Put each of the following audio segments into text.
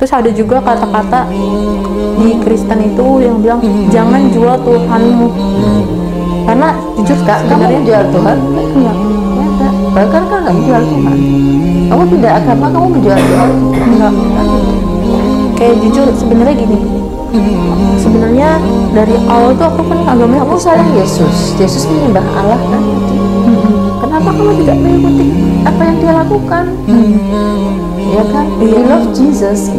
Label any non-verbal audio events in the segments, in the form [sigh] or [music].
terus ada juga kata-kata di Kristen itu yang bilang jangan jual Tuhanmu karena jujur Kak, kamu sebenarnya menjual Tuhan? enggak Enggak. Bahkan kan kamu menjual Tuhan. Kamu pindah agama, kamu menjual Tuhan. enggak kayak jujur sebenarnya gini sebenarnya dari awal tuh aku kan agamanya Kamu sayang Yesus. Yesus menyembah Allah kan? Kenapa kamu tidak mengikuti apa yang dia lakukan? Ya kan? We love Jesus.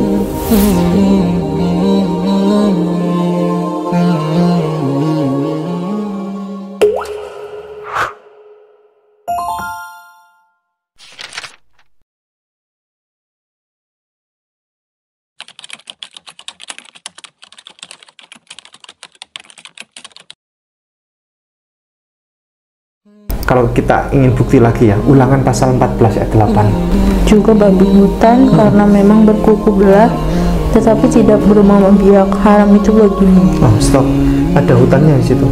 Kita ingin bukti lagi ya, ulangan pasal 14 ayat 8. juga babi hutan karena memang berkuku belah tetapi tidak bermama biak haram itu bagimu Oh, stop. Ada hutannya di situ.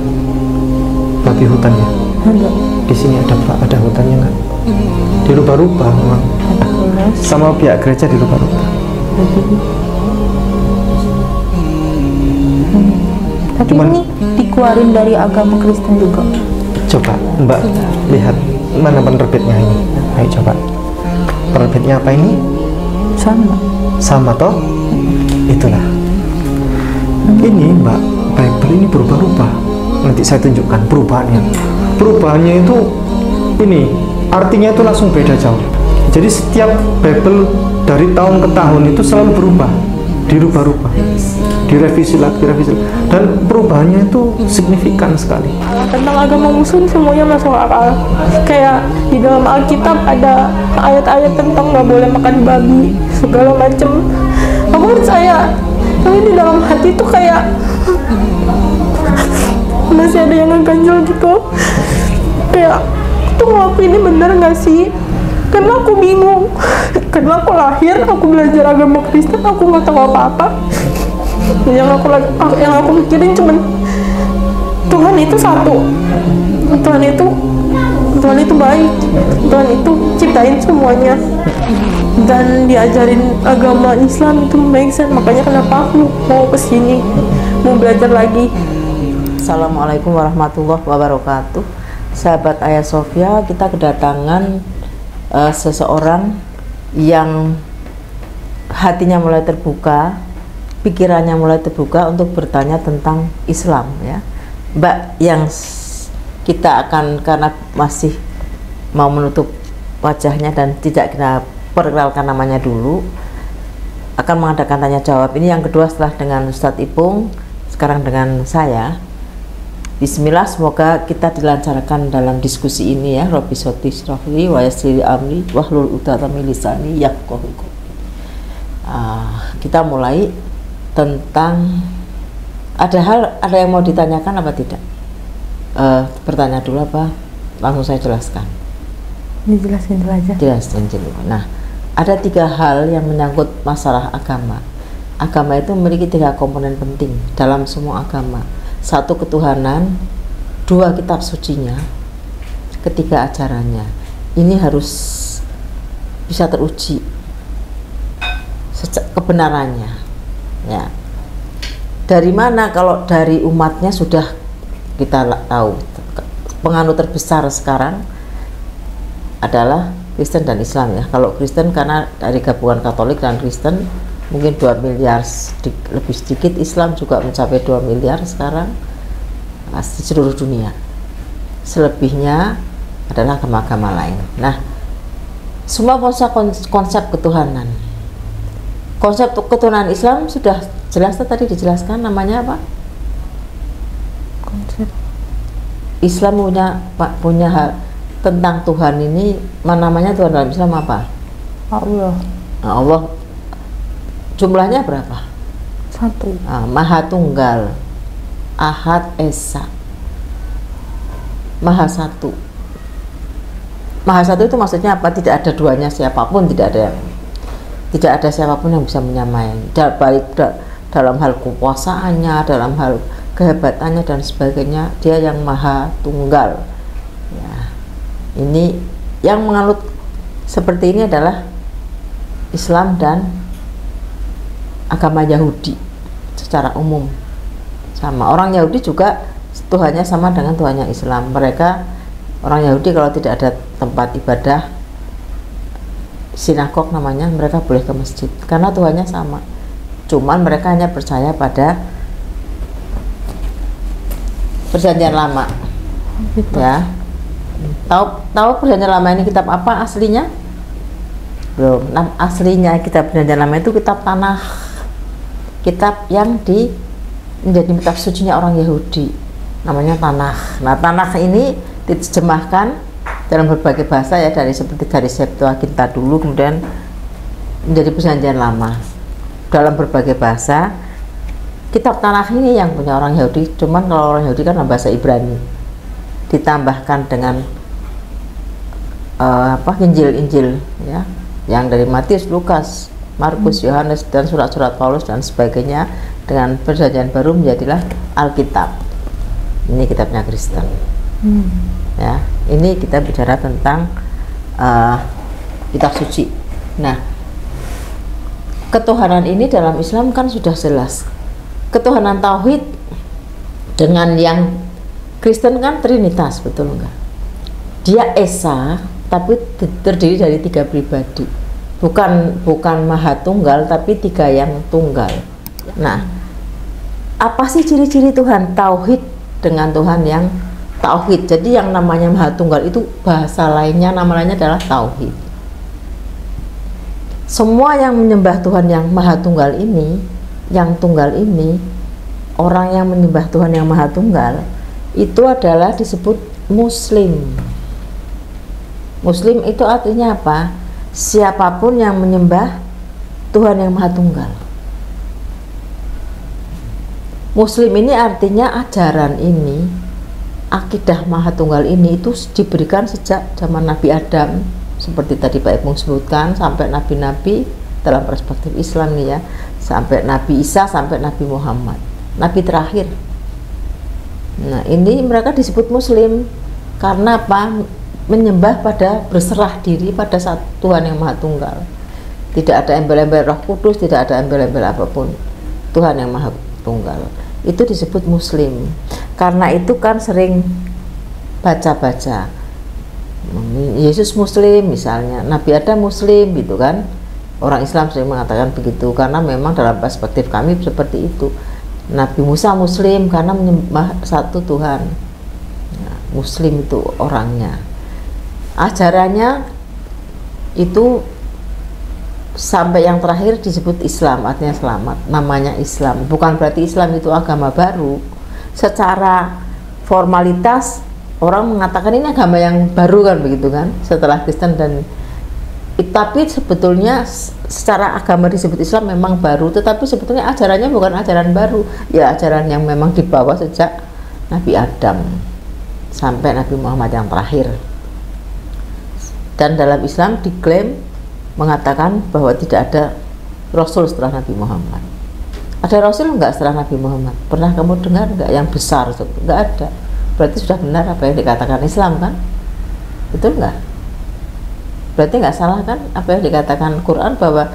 Babi hutannya. ada Di sini ada Pak, ada hutannya nggak? Dirubah-rubah memang. Sama pihak gereja dirubah-rubah. tapi Cuman- ini dikeluarin dari agama Kristen juga Coba Mbak lihat mana penerbitnya ini. Ayo coba. Penerbitnya apa ini? sama Sama toh? Itulah. Ini Mbak, Bible ini berubah-ubah. Nanti saya tunjukkan perubahannya. Perubahannya itu ini artinya itu langsung beda jauh. Jadi setiap Bible dari tahun ke tahun itu selalu berubah, dirubah-rubah, direvisi lagi, direvisi lagi. Dan perubahannya itu signifikan sekali. tentang agama muslim semuanya masuk akal. Kayak di dalam Alkitab ada ayat-ayat tentang nggak boleh makan babi segala macem. Aku percaya tapi di dalam hati tuh kayak [laughs] masih ada yang ngeganjel gitu. Kayak tuh ngelakuin ini bener nggak sih karena aku bingung. Karena aku lahir aku belajar agama Kristen aku nggak tahu apa-apa. Yang aku yang aku mikirin cuman Tuhan itu satu. Tuhan itu Tuhan itu baik. Tuhan itu ciptain semuanya. Dan diajarin agama Islam itu make sense. Makanya kenapa aku mau ke sini mau belajar lagi. Assalamualaikum warahmatullahi wabarakatuh. Sahabat Ayah Sofia, kita kedatangan eh, seseorang yang hatinya mulai terbuka, pikirannya mulai terbuka untuk bertanya tentang Islam ya. Mbak yang kita akan karena masih mau menutup wajahnya dan tidak kita perkenalkan namanya dulu akan mengadakan tanya jawab ini yang kedua setelah dengan Ustadz Ipung sekarang dengan saya Bismillah semoga kita dilancarkan dalam diskusi ini ya Robbi Soti Srohli wa Yasiri Amri Wahlul Utatami Lisani Yafqahu Qawli. Ah, kita mulai tentang ada hal ada yang mau ditanyakan apa tidak Eh, bertanya dulu apa langsung saya jelaskan dijelasin dulu aja jelaskan dulu. Nah, ada tiga hal yang menyangkut masalah agama. Agama itu memiliki tiga komponen penting dalam semua agama. Satu ketuhanan, dua kitab sucinya, ketiga ajarannya. Ini harus bisa teruji kebenarannya. Ya. Dari mana kalau dari umatnya sudah kita tahu penganut terbesar sekarang adalah Kristen dan Islam ya. Kalau Kristen karena dari gabungan Katolik dan Kristen mungkin 2 miliar sedi- lebih sedikit, Islam juga mencapai 2 miliar sekarang di seluruh dunia. Selebihnya adalah agama-agama lain. Nah, semua konsep konsep ketuhanan. Konsep ketuhanan Islam sudah jelas tadi dijelaskan namanya apa? konsep Islam punya punya hal tentang Tuhan ini namanya Tuhan dalam Islam apa? Allah Nah, Allah jumlahnya berapa? satu Ah, Maha Tunggal, Ahad Esa, Maha Satu. Maha Satu itu maksudnya apa? Tidak ada duanya siapa pun, tidak ada tidak ada siapa pun yang bisa menyamai. Da- Baik da- dalam hal kekuasaannya, dalam hal kehebatannya dan sebagainya, dia yang Maha Tunggal. Ya. Ini yang menganut seperti ini adalah Islam dan agama Yahudi secara umum. Sama orang Yahudi juga Tuhannya sama dengan Tuhannya Islam. Mereka orang Yahudi kalau tidak ada tempat ibadah sinagog namanya mereka boleh ke masjid karena Tuhannya sama. Cuman mereka hanya percaya pada perjanjian lama. Ya. Tahu tahu perjanjian lama ini kitab apa aslinya? Belum. Nah, aslinya kitab perjanjian lama itu kitab tanah kitab yang di menjadi kitab sucinya orang Yahudi. Namanya tanah nah tanah ini diterjemahkan dalam berbagai bahasa ya dari seperti dari Septuaginta dulu kemudian menjadi perjanjian lama. Dalam berbagai bahasa kitab tanah ini yang punya orang Yahudi cuman kalau orang Yahudi kan bahasa Ibrani. Ditambahkan dengan uh, apa Injil-Injil ya yang dari Matius, Lukas, Markus. Yohanes dan surat-surat Paulus dan sebagainya dengan perjanjian baru menjadilah Alkitab. Ini kitabnya Kristen. Hmm. ya ini kita bicara tentang uh, kitab suci. Nah ketuhanan ini dalam Islam kan sudah jelas. Ketuhanan tauhid dengan yang Kristen kan trinitas betul enggak dia esa tapi terdiri dari tiga pribadi bukan bukan maha tunggal tapi tiga yang tunggal. Nah apa sih ciri-ciri Tuhan? Tauhid dengan Tuhan yang tauhid. Jadi yang namanya maha tunggal itu bahasa lainnya nama lainnya adalah tauhid. Semua yang menyembah Tuhan yang maha tunggal ini yang tunggal ini orang yang menyembah Tuhan yang maha tunggal itu adalah disebut muslim. Muslim itu artinya apa siapa pun yang menyembah Tuhan yang maha tunggal. Muslim ini artinya ajaran ini akidah maha tunggal ini itu diberikan sejak zaman Nabi Adam. Seperti tadi Pak Ipung sebutkan sampai nabi-nabi dalam perspektif Islam nih ya. Sampai Nabi Isa sampai Nabi Muhammad. Nabi terakhir. Nah ini mereka disebut Muslim karena apa menyembah pada berserah diri pada satu Tuhan yang Maha Tunggal. Tidak ada embel-embel Roh Kudus tidak ada embel-embel apa pun. Tuhan yang Maha Tunggal. Itu disebut Muslim. Karena itu kan sering baca-baca. Yesus Muslim misalnya Nabi Adam Muslim gitu kan. Orang Islam sering mengatakan begitu karena memang dalam perspektif kami seperti itu. Nabi Musa Muslim karena menyembah satu Tuhan. Nah, Muslim itu orangnya ajarannya itu sampai yang terakhir disebut Islam artinya selamat namanya Islam. Bukan berarti Islam itu agama baru. Secara formalitas orang mengatakan ini agama yang baru kan begitu kan setelah Kristen dan tapi sebetulnya secara agama disebut Islam memang baru tetapi sebetulnya ajarannya bukan ajaran baru. Ya ajaran yang memang dibawa sejak Nabi Adam sampai Nabi Muhammad yang terakhir dan dalam Islam diklaim mengatakan bahwa tidak ada Rasul setelah Nabi Muhammad. Ada Rasul enggak setelah Nabi Muhammad? Pernah kamu dengar enggak yang besar enggak ada. Berarti sudah benar apa yang dikatakan Islam kan? Betul enggak berarti nggak salah kan? Apa yang dikatakan Quran bahwa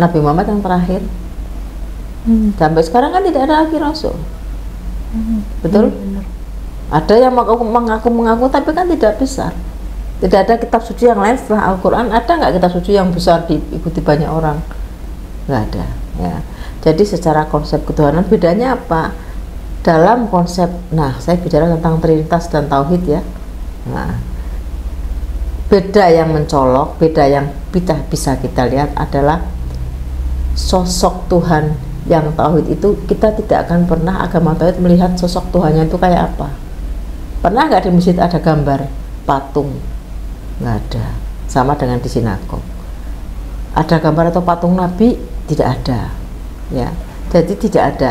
Nabi Muhammad yang terakhir? Hmm. sampai sekarang kan tidak ada lagi Rasul. Hmm. betul? Hmm, ada yang mengaku mengaku tapi kan tidak besar tidak ada kitab suci yang lain setelah Al-Quran? Ada nggak kitab suci yang besar diikuti banyak orang? Nggak ada ya. Jadi secara konsep ketuhanan bedanya apa? Dalam konsep nah saya bicara tentang trinitas dan tauhid ya. Nah beda yang mencolok, beda yang kita bisa kita lihat adalah sosok Tuhan yang tauhid itu kita tidak akan pernah agama tauhid melihat sosok Tuhannya itu kayak apa. Pernah nggak di masjid ada gambar patung? Nggak ada. Sama dengan di sinagog. Ada gambar atau patung Nabi? Tidak ada. Ya, jadi tidak ada.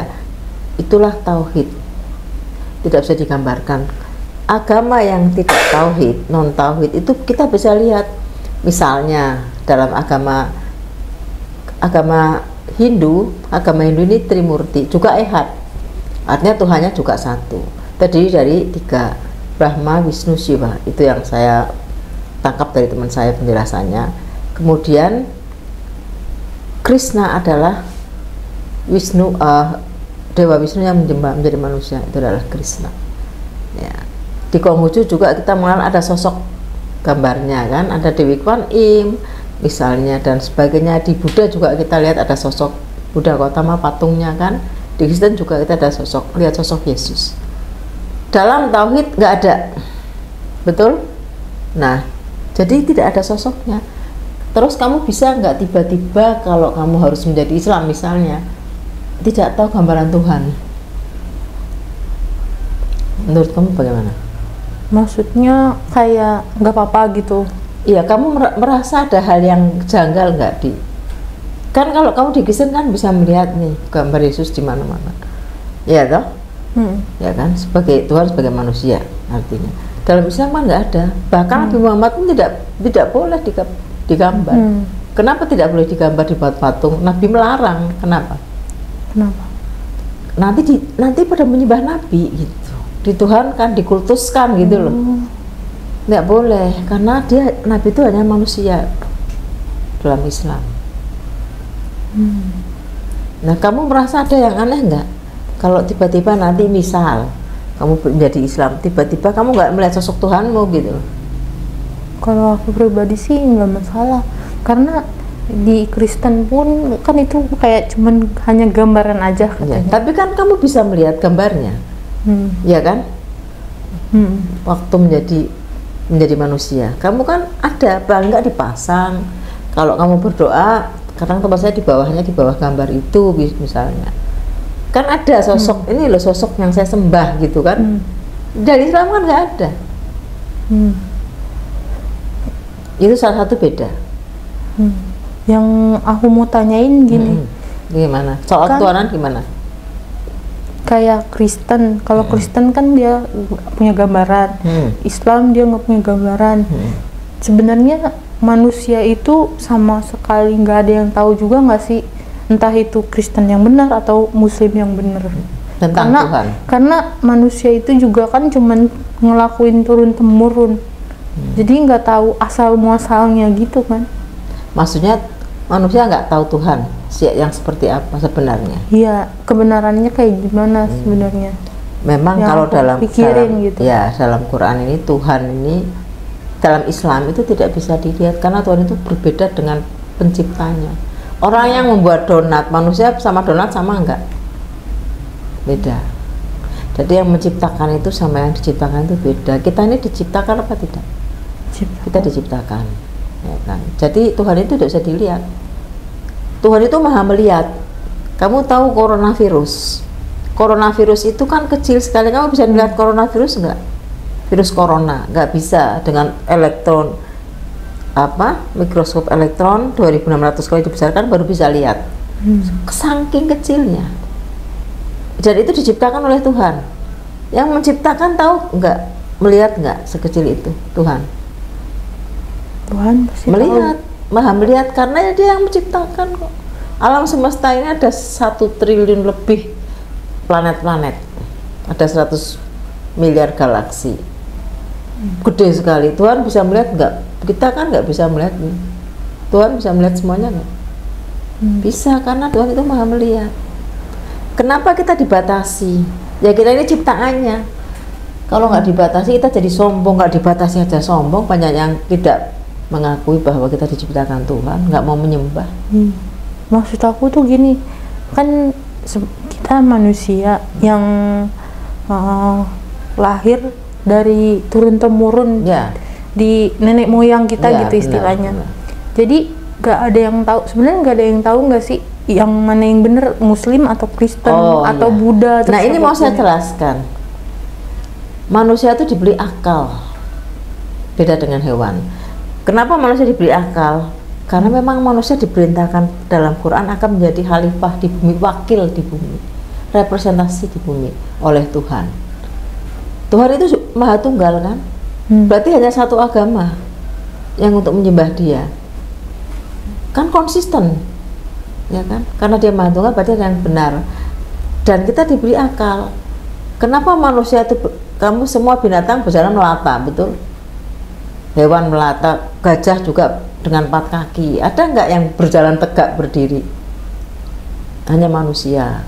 Itulah tauhid. Tidak bisa digambarkan agama yang tidak tauhid, non tauhid itu kita bisa lihat misalnya dalam agama agama Hindu, agama Hindu ini Trimurti, juga Ehad. Artinya Tuhannya juga satu. Terdiri dari tiga, Brahma, Wisnu, Shiva. Itu yang saya tangkap dari teman saya penjelasannya. Kemudian Krishna adalah Wisnu eh, Dewa Wisnu yang menjadi, menjadi manusia. Itu adalah Krishna. Ya. Di Konghucu juga kita mengenal ada sosok gambarnya kan. Ada Dewi Kwan Im misalnya dan sebagainya. Di Buddha juga kita lihat ada sosok Buddha Gautama patungnya kan. Di Kristen juga kita ada sosok lihat sosok Yesus. Dalam tauhid nggak ada. Betul? Nah jadi tidak ada sosoknya terus kamu bisa nggak tiba-tiba kalau kamu harus menjadi Islam misalnya tidak tahu gambaran Tuhan menurut kamu bagaimana maksudnya kayak nggak apa-apa gitu Iya, kamu mer- merasa ada hal yang janggal nggak di? Kan kalau kamu di Kristen kan bisa melihat nih gambar Yesus di mana-mana. Iya toh? Hmm. Ya kan? Sebagai Tuhan sebagai manusia artinya. Dalam Islam kan nggak ada. Bahkan Nabi Muhammad pun tidak tidak boleh diga- digambar. Hmm. Kenapa tidak boleh digambar di patung? Nabi melarang. Kenapa? kenapa Nanti di, nanti pada menyembah Nabi gitu. Di Tuhan kan dikultuskan gitu loh. nggak boleh karena dia nabi itu hanya manusia dalam Islam. Nah kamu merasa ada yang aneh nggak? Kalau tiba-tiba nanti misal kamu menjadi Islam, tiba-tiba kamu nggak melihat sosok Tuhanmu gitu. kalau aku pribadi sih nggak masalah karena di Kristen pun kan itu kayak cuman hanya gambaran aja Ya, katanya tapi kan kamu bisa melihat gambarnya, hmm. ya kan? Hmm. Waktu menjadi menjadi manusia, kamu kan ada paling nggak dipasang. Kalau kamu berdoa, kadang tempat saya di bawahnya di bawah gambar itu misalnya, kan ada sosok ini loh sosok yang saya sembah gitu kan. Hmm. Dari Islam kan nggak ada. Hmm. Itu salah satu beda. Hmm. yang aku mau tanyain gini Hmm. Gimana? Soal Kan- ketuhanan gimana? kayak Kristen kalau Kristen kan dia punya gambaran Hmm. Islam dia nggak punya gambaran Hmm. sebenarnya manusia itu sama sekali nggak ada yang tahu juga nggak sih entah itu Kristen yang benar atau Muslim yang benar Tentang karena Tuhan. karena manusia itu juga kan cuman ngelakuin turun temurun Hmm. jadi nggak tahu asal muasalnya gitu kan Maksudnya manusia nggak tahu Tuhan yang seperti apa sebenarnya. iya kebenarannya kayak gimana sebenarnya Memang Yang kalau dalam pikirin dalam- gitu. ya dalam Quran ini Tuhan ini dalam Islam itu tidak bisa dilihat karena Tuhan itu berbeda dengan penciptanya. Orang yang membuat donat manusia sama donat sama enggak? Beda. Jadi yang menciptakan itu sama yang diciptakan itu beda. Kita ini diciptakan apa tidak? Cipta. kita diciptakan ya kan jadi Tuhan itu tidak bisa dilihat Tuhan itu maha melihat kamu tahu coronavirus coronavirus itu kan kecil sekali kamu bisa melihat coronavirus enggak virus corona nggak bisa dengan elektron apa mikroskop elektron 2600 kali dibesarkan baru bisa lihat. Hmm. saking kecilnya. Dan itu diciptakan oleh Tuhan. Yang menciptakan tahu nggak melihat nggak sekecil itu Tuhan? Tuhan pasti melihat maha melihat karena dia yang menciptakan kok. Alam semesta ini ada satu triliun lebih planet-planet. Ada 100 miliar galaksi. Gede sekali. Tuhan bisa melihat nggak kita kan nggak bisa melihat Tuhan bisa melihat semuanya nggak? Hmm. bisa karena Tuhan itu maha melihat. Kenapa kita dibatasi? Ya kita ini ciptaannya. Kalau nggak dibatasi kita jadi sombong. Nggak dibatasi aja sombong banyak yang tidak mengakui bahwa kita diciptakan Tuhan nggak mau menyembah. Hmm. Maksud aku tuh gini, kan kita manusia yang uh, lahir dari turun temurun ya di nenek moyang kita Ya, gitu benar, istilahnya. benar. Jadi nggak ada yang tahu. Sebenarnya nggak ada yang tahu nggak sih yang mana yang bener Muslim atau Kristen Oh, atau iya. Buddha. atau nah ini mau saya siapa pun. jelaskan manusia itu diberi akal beda dengan hewan kenapa manusia diberi akal karena memang manusia diperintahkan dalam Quran akan menjadi khalifah di bumi wakil di bumi representasi di bumi oleh Tuhan Tuhan itu maha tunggal kan Hmm. berarti hanya satu agama yang untuk menyembah dia. Kan konsisten ya kan? Karena dia maha tunggal berarti ada yang benar. Dan kita diberi akal. Kenapa manusia itu kamu semua binatang berjalan melata betul? Hewan melata gajah juga dengan empat kaki. Ada nggak yang berjalan tegak berdiri? Hanya manusia.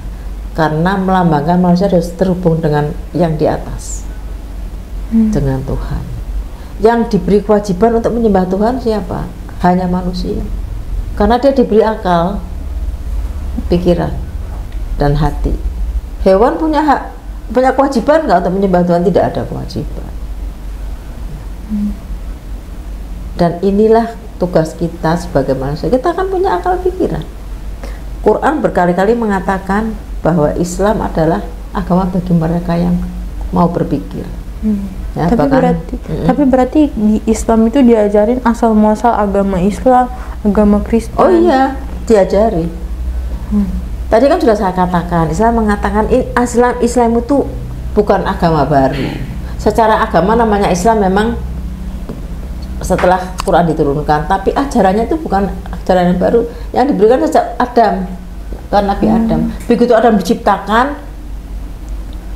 Karena melambangkan manusia harus terhubung dengan yang di atas dengan Tuhan. Yang diberi kewajiban untuk menyembah Tuhan siapa? Hanya manusia. Karena dia diberi akal pikiran dan hati. Hewan punya hak punya kewajiban nggak untuk menyembah Tuhan? Tidak ada kewajiban. Dan inilah tugas kita sebagai manusia. Kita kan punya akal pikiran. Quran berkali-kali mengatakan bahwa Islam adalah agama bagi mereka yang mau berpikir Ya, tapi bahkan- berarti Mm-mm. tapi berarti di Islam itu diajarin asal muasal agama Islam, agama Kristen. Oh iya, diajari. Tadi kan sudah saya katakan, Islam mengatakan Islam Islam itu bukan agama baru. Secara agama namanya Islam memang setelah Quran diturunkan, tapi ajarannya itu bukan ajaran yang baru yang diberikan sejak Adam kan Nabi Adam. Begitu Adam diciptakan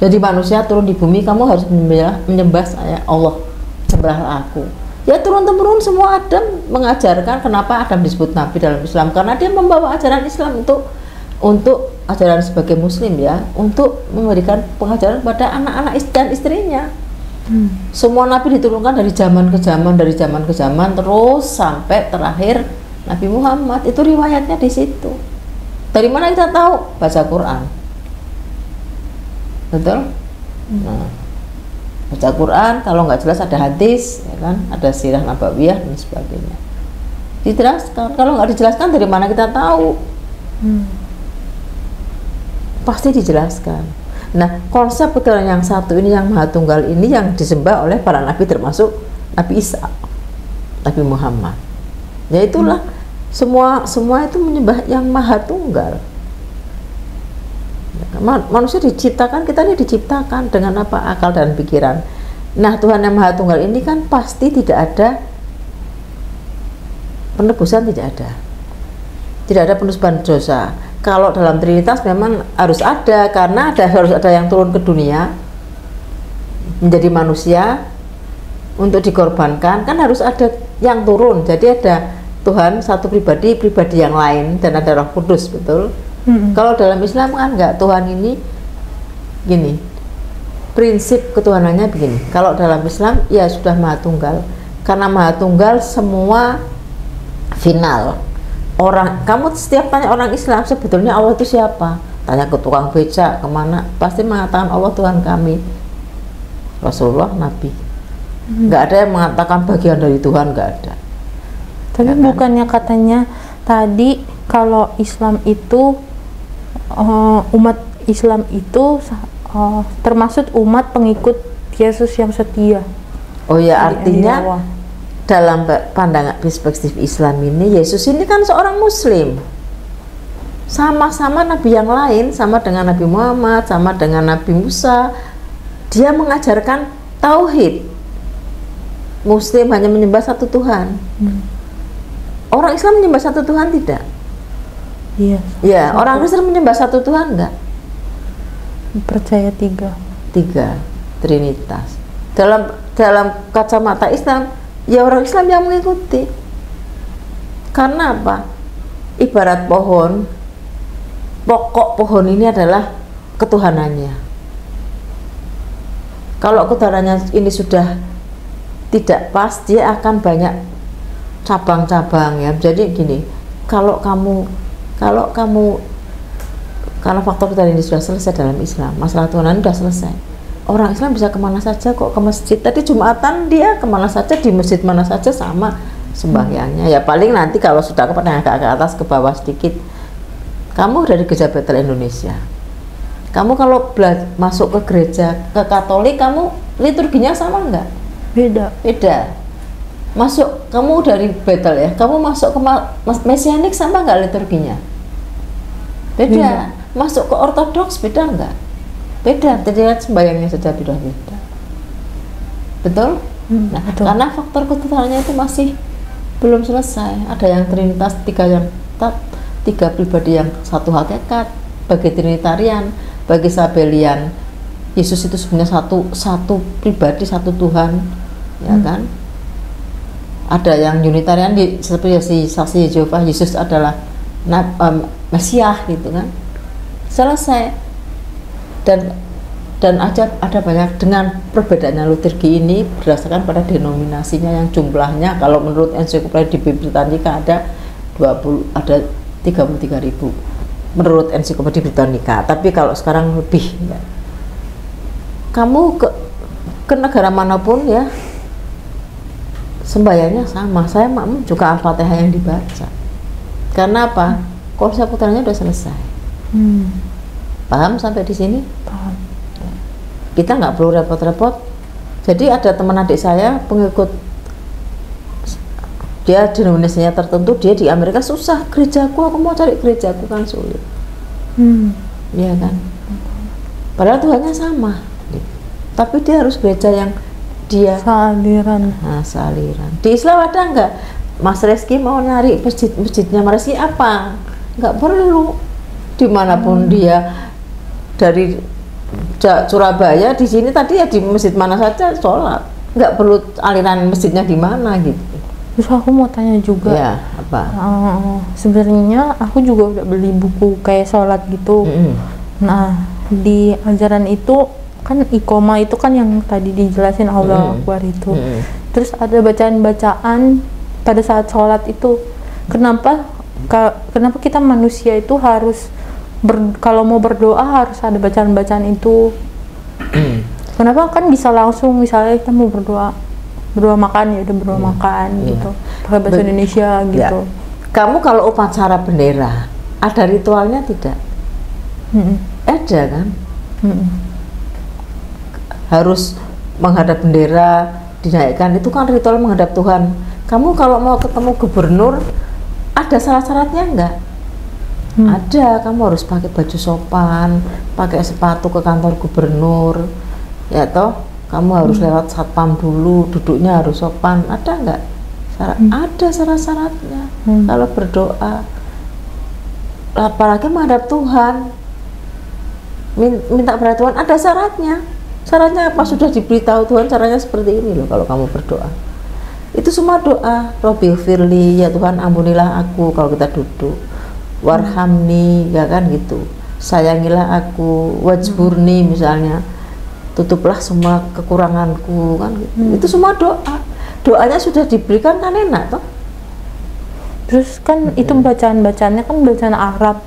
jadi manusia turun di bumi, kamu harus menyembah, menyembah saya Allah, sembahlah aku. Ya turun temurun semua Adam mengajarkan kenapa Adam disebut Nabi dalam Islam karena dia membawa ajaran Islam untuk untuk ajaran sebagai Muslim ya, untuk memberikan pengajaran pada anak-anak dan istrinya. Semua Nabi diturunkan dari zaman ke zaman, dari zaman ke zaman terus sampai terakhir Nabi Muhammad itu riwayatnya di situ. Dari mana kita tahu? Baca Quran. Betul? Nah, baca Quran, kalau nggak jelas ada hadis, ya kan? Ada sirah nabawiyah dan sebagainya. Dijelaskan. Kalau nggak dijelaskan dari mana kita tahu? Pasti dijelaskan. Nah, konsep ketuhanan yang satu ini yang maha tunggal ini yang disembah oleh para nabi termasuk Nabi Isa, Nabi Muhammad. Ya itulah semua semua itu menyembah yang maha tunggal. Ma- manusia diciptakan kita ini diciptakan dengan apa? Akal dan pikiran. Nah Tuhan yang maha tunggal ini kan pasti tidak ada penebusan tidak ada. Tidak ada penebusan dosa. Kalau dalam Trinitas memang harus ada karena ada harus ada yang turun ke dunia menjadi manusia untuk dikorbankan kan harus ada yang turun. Jadi ada Tuhan satu pribadi pribadi yang lain dan ada Roh Kudus betul Mm-mm. kalau dalam Islam kan enggak Tuhan ini gini prinsip ketuhanannya begini. Kalau dalam Islam ya sudah maha tunggal. Karena maha tunggal semua final. Orang kamu setiap tanya orang Islam sebetulnya Allah itu siapa? Tanya ke tukang beca ke mana? Pasti mengatakan Allah Tuhan kami. Rasulullah Nabi. Nggak ada yang mengatakan bagian dari Tuhan nggak ada. Tapi Ya kan? bukannya katanya tadi kalau Islam itu eh, umat Islam itu eh, termasuk umat pengikut Yesus yang setia. oh ya artinya dalam pandangan perspektif Islam ini Yesus ini kan seorang Muslim. Sama-sama Nabi yang lain sama dengan Nabi Muhammad sama dengan Nabi Musa. Dia mengajarkan tauhid. Muslim hanya menyembah satu Tuhan. Orang Islam menyembah satu Tuhan tidak Iya. ya orang Kristen menyembah satu Tuhan enggak Percaya tiga. tiga Trinitas. Dalam dalam kacamata Islam ya orang Islam yang mengikuti. Karena apa? Ibarat pohon pokok pohon ini adalah ketuhanannya. Kalau ketuhanannya ini sudah tidak pas dia akan banyak cabang-cabang ya. Jadi gini kalau kamu kalau kamu karena faktor ini sudah selesai dalam Islam masalah Tuhanan sudah selesai. Orang Islam bisa ke mana saja kok ke masjid. Tadi Jumatan dia ke mana saja di masjid mana saja sama sembahyangnya. Ya paling nanti kalau sudah ke agak ke atas ke bawah sedikit. Kamu dari gereja Betel Indonesia. Kamu kalau masuk ke gereja ke Katolik kamu liturginya sama enggak Beda. beda masuk kamu dari Betel ya kamu masuk ke Mesianik sama nggak liturginya beda. Beda. masuk ke Ortodoks beda nggak beda terlihat sembayangnya saja beda beda betul Hmm, nah betul. karena faktor ketuhanannya itu masih belum selesai ada yang Trinitas tiga yang tat, tiga pribadi yang satu hakikat bagi Trinitarian bagi Sabelian Yesus itu sebenarnya satu satu pribadi satu Tuhan ya Hmm. kan ada yang Unitarian di seperti si saksi Jehovah Yesus adalah em, Mesias gitu kan. Selesai. Dan dan aja ada banyak dengan perbedaannya liturgi ini berdasarkan pada denominasinya yang jumlahnya. Kalau menurut ensiklopedia di Britannica ada 20 ada 33 ribu. Menurut ensiklopedia Britannica. Tapi kalau sekarang lebih ya. kamu ke ke negara mana pun ya sembayangnya sama. Saya makmum juga al-fatihah yang dibaca. Karena apa? Konsep putranya udah selesai. Hmm. paham sampai di sini? Paham. kita nggak perlu repot-repot. Jadi ada teman adik saya pengikut dia denominasinya tertentu dia di Amerika susah gerejaku aku mau cari gerejaku kan sulit. Hmm. Iya kan? Padahal Tuhannya sama. Tapi dia harus gereja yang dia. Kealiran. nah sealiran di Islam ada nggak? Mas Reski mau nyari masjid masjidnya Mas Reski apa? Nggak perlu. Di mana pun dia dari Surabaya di sini tadi ya di masjid mana saja sholat. Nggak perlu aliran masjidnya di mana gitu. Terus aku mau tanya juga. ya apa? Eh, sebenarnya aku juga udah beli buku kayak sholat gitu. Mm-mm. Nah, di ajaran itu kan ikoma itu kan yang tadi dijelasin Allah Mm-mm. Akbar itu. Mm-mm. Terus ada bacaan-bacaan pada saat sholat itu. Kenapa ka- kenapa kita manusia itu harus ber- kalau mau berdoa harus ada bacaan-bacaan itu? Kenapa kan bisa langsung misalnya kita mau berdoa berdoa makan ya udah berdoa makan Iya. gitu. Pakai bahasa Indonesia Ya. gitu. kamu kalau upacara bendera ada ritualnya tidak Mm-mm. ada kan Mm-mm. Harus menghadap bendera dinaikkan. Itu kan ritual menghadap Tuhan. Kamu kalau mau ketemu gubernur ada syarat-syaratnya enggak Hmm. ada. Kamu harus pakai baju sopan pakai sepatu ke kantor gubernur. Ya toh kamu harus lewat satpam dulu duduknya harus sopan. Ada enggak Syarat- ada syarat-syaratnya. Hmm. kalau berdoa. Apalagi menghadap Tuhan. Min- minta pada Tuhan ada syaratnya syaratnya apa? Sudah diberitahu Tuhan caranya seperti ini loh kalau kamu berdoa. Itu semua doa. Robi firli ya Tuhan ampunilah aku kalau kita duduk. Warhamni ya kan gitu. Sayangilah aku. Wajburni misalnya. Tutuplah semua kekuranganku kan gitu. itu semua doa. Doanya sudah diberikan kan enak toh? Terus kan itu bacaan-bacaannya kan bacaan Arab.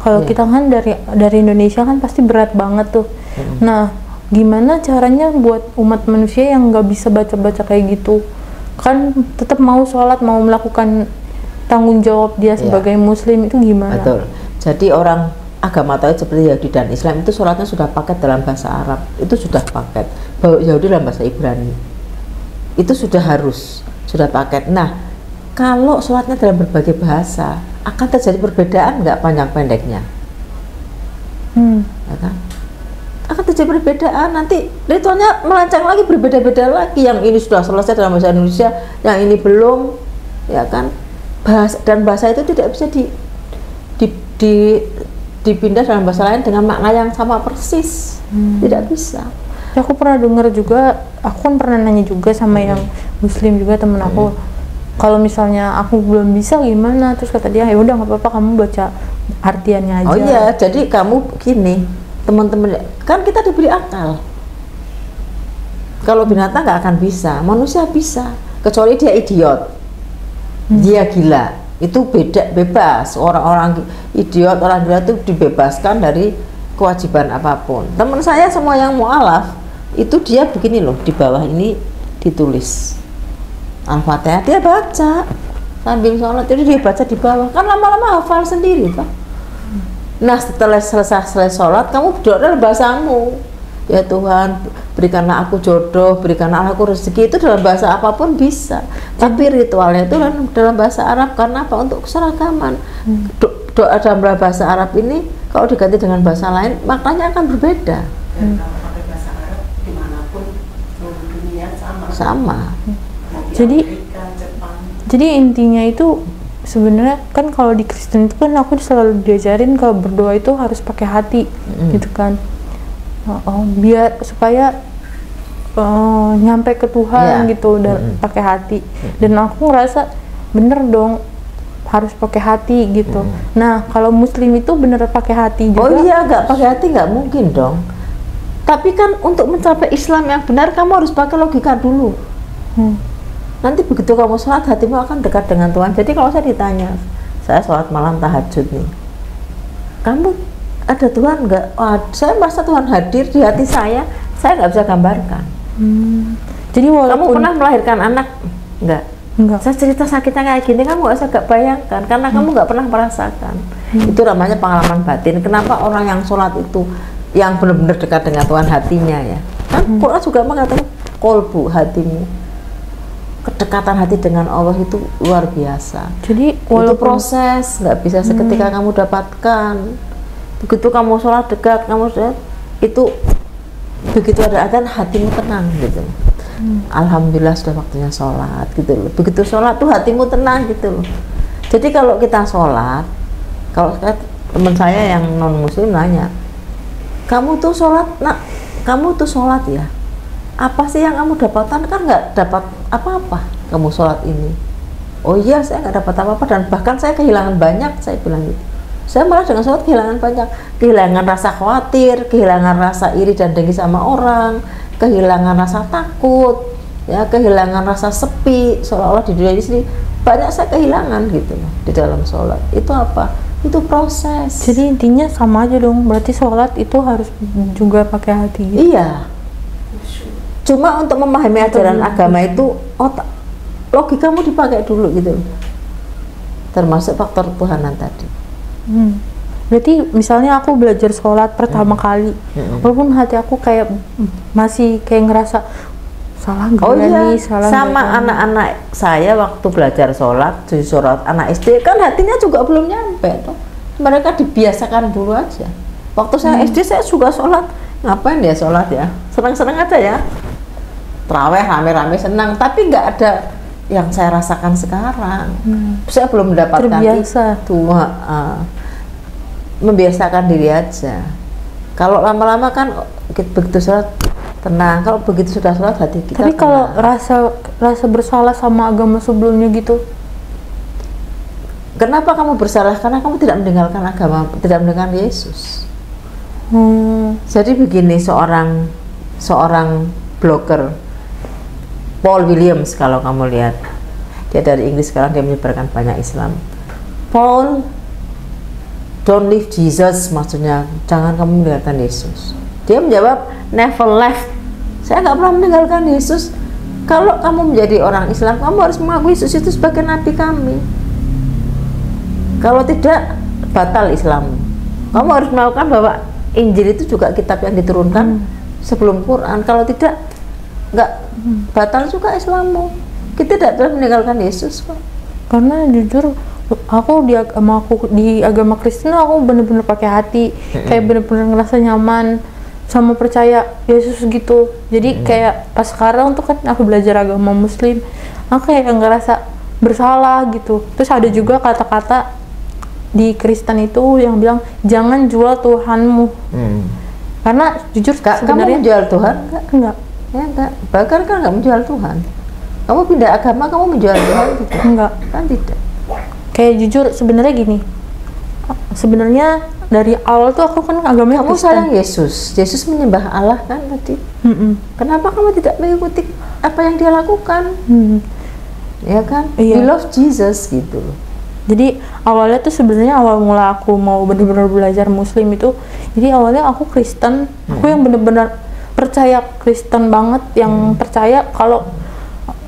Kalau Iya. kita kan dari dari Indonesia kan pasti berat banget tuh. Nah, gimana caranya buat umat manusia yang nggak bisa baca-baca kayak gitu? Kan tetap mau sholat, mau melakukan tanggung jawab dia Iya. sebagai Muslim itu gimana? Betul. Jadi orang agama Tauhid seperti Yahudi dan Islam itu sholatnya sudah paket dalam bahasa Arab. Itu sudah paket. Bahwa Yahudi dalam bahasa Ibrani. Itu sudah harus, sudah paket. Nah, kalau sholatnya dalam berbagai bahasa, akan terjadi perbedaan nggak panjang pendeknya, Hmm. ya kan? Akan terjadi perbedaan. Nanti ritualnya melancang lagi berbeda-beda lagi. Yang ini sudah selesai dalam bahasa Indonesia, yang ini belum, ya kan? Bahasa dan bahasa itu tidak bisa di di, di dipindah dalam bahasa lain dengan makna yang sama persis tidak bisa Ya, aku pernah dengar juga, aku kan pernah nanya juga sama yang Muslim juga temen aku. Kalau misalnya aku belum bisa gimana? Terus kata dia, ya udah nggak apa-apa kamu baca artiannya aja. oh iya jadi kamu gini teman-teman kan kita diberi akal. Kalau binatang nggak akan bisa manusia bisa. Kecuali dia idiot. Dia gila. Itu beda bebas. Orang-orang idiot orang gila itu dibebaskan dari kewajiban apa pun. Teman saya semua yang mualaf itu dia begini loh di bawah ini ditulis. Al-fatihah dia baca. Sambil sholat itu dia baca di bawah. Kan lama-lama hafal sendiri toh Nah setelah selesai selesai sholat kamu berdoa dalam bahasamu. Ya Tuhan berikanlah aku jodoh berikanlah aku rezeki. Itu dalam bahasa apa pun bisa. Tapi ritualnya itu dalam, dalam bahasa Arab. Karena apa? Untuk keseragaman. Do- doa dalam bahasa Arab ini kalau diganti dengan bahasa lain maknanya akan berbeda. Dan kalau pakai bahasa Arab di mana pun seluruh dunia sama. Jadi- Amerika, Jadi intinya itu sebenarnya kan kalau di Kristen itu kan aku selalu diajarin kalau berdoa itu harus pakai hati gitu kan. Oh, oh, biar supaya eh, nyampe ke Tuhan Iya. gitu dan Mm-mm. pakai hati. Dan aku ngerasa bener dong harus pakai hati gitu. Nah, kalau muslim itu bener pakai hati juga. Oh iya, nggak pakai hati nggak mungkin dong. Tapi kan untuk mencapai Islam yang benar kamu harus pakai logika dulu. Hmm. Nanti begitu kamu sholat hatimu akan dekat dengan Tuhan. Jadi kalau saya ditanya, saya sholat malam tahajud nih, kamu ada Tuhan nggak? Wah, saya merasa Tuhan hadir di hati saya. Saya nggak bisa gambarkan. Hmm. Jadi Kamu walaupun pernah melahirkan anak? Nggak. enggak. Saya cerita sakitnya kayak gini, kamu nggak usah gak bayangkan karena kamu nggak pernah merasakan. Itu namanya pengalaman batin. Kenapa orang yang sholat itu yang benar-benar dekat dengan Tuhan hatinya ya? Kan Quran juga mengatakan kolbu hatimu. Kedekatan hati dengan Allah itu luar biasa. Jadi itu walaupun proses, nggak bisa seketika kamu dapatkan. Begitu kamu sholat dekat, kamu sholat, itu begitu ada adzan hatimu tenang gitu. Alhamdulillah sudah waktunya sholat gitu loh. Begitu sholat tuh hatimu tenang gitu loh. Jadi kalau kita sholat, kalau teman saya yang non muslim nanya, kamu tuh sholat, nak, kamu tuh sholat ya? Apa sih yang kamu dapatkan? Kan nggak dapat apa-apa kamu sholat ini. Oh iya, saya nggak dapat apa-apa dan bahkan saya kehilangan banyak, saya bilang gitu. Saya malah dengan sholat kehilangan banyak, kehilangan rasa khawatir, kehilangan rasa iri dan dengki sama orang, kehilangan rasa takut, ya kehilangan rasa sepi, seolah-olah di dunia ini banyak saya kehilangan gitu loh di dalam sholat. Itu apa? Itu proses. jadi intinya sama aja dong. Berarti sholat itu harus juga pakai hati. Gitu. Iya. Cuma untuk memahami ajaran agama itu otak logikamu dipakai dulu gitu. Termasuk faktor Tuhanan tadi. Hmm. Berarti misalnya aku belajar sholat pertama kali, Hmm. walaupun hati aku kayak masih kayak ngerasa salah Oh ya iya, nih, salah sama ya?" anak-anak saya waktu belajar sholat, di sholat anak SD kan hatinya juga belum nyampe tuh. Mereka dibiasakan dulu aja. Waktu saya Hmm. SD saya juga sholat, ngapain ya sholat ya? Senang-senang aja ya. Terawih rame-rame senang, tapi nggak ada yang saya rasakan sekarang. Saya belum mendapatkan Hmm. Terbiasa. itu. ah. membiasakan diri aja. Kalau lama-lama kan begitu sholat tenang. Kalau begitu sudah sholat hati kita. Tapi kalau rasa rasa bersalah sama agama sebelumnya gitu, Kenapa kamu bersalah? Karena kamu tidak mendengarkan agama, tidak mendengarkan Yesus. hmm, Jadi begini seorang seorang blogger Paul Williams kalau kamu lihat dia dari Inggris sekarang dia menyebarkan banyak Islam. Paul don't leave Jesus maksudnya jangan kamu mendengarkan Yesus. Dia menjawab never left. Saya nggak pernah meninggalkan Yesus. Kalau kamu menjadi orang Islam, kamu harus mengakui Yesus itu sebagai nabi kami. Kalau tidak batal Islam. Kamu harus melakukan bahwa Injil itu juga kitab yang diturunkan sebelum Quran. Kalau tidak nggak batal juga Islammu. Kita tidak boleh meninggalkan Yesus kok. karena jujur aku di agama aku di agama Kristen aku bener-bener pakai hati, kayak bener-bener ngerasa nyaman sama percaya Yesus gitu. Jadi kayak pas sekarang tuh kan aku belajar agama Muslim, aku kayak ngerasa bersalah gitu. Terus ada juga kata-kata di Kristen itu yang bilang jangan jual Tuhanmu. Karena jujur Kak, kamu menjual Tuhan enggak? enggak, Ya enggak. Bahkan kan enggak menjual Tuhan. Kamu pindah agama, kamu menjual Tuhan tidak? enggak. Kan tidak. Kayak jujur sebenarnya gini. Sebenarnya dari awal tuh aku kan agamanya Kamu Kristen. sayang Yesus. Yesus menyembah Allah kan tadi. Mm-mm. Kenapa kamu tidak mengikuti apa yang dia lakukan? Hmm. Ya kan? Iya. We love Jesus gitu. Jadi awalnya tuh sebenarnya awal mula aku mau bener-bener belajar Muslim itu, jadi awalnya aku Kristen, aku yang bener-bener percaya Kristen banget, yang percaya kalau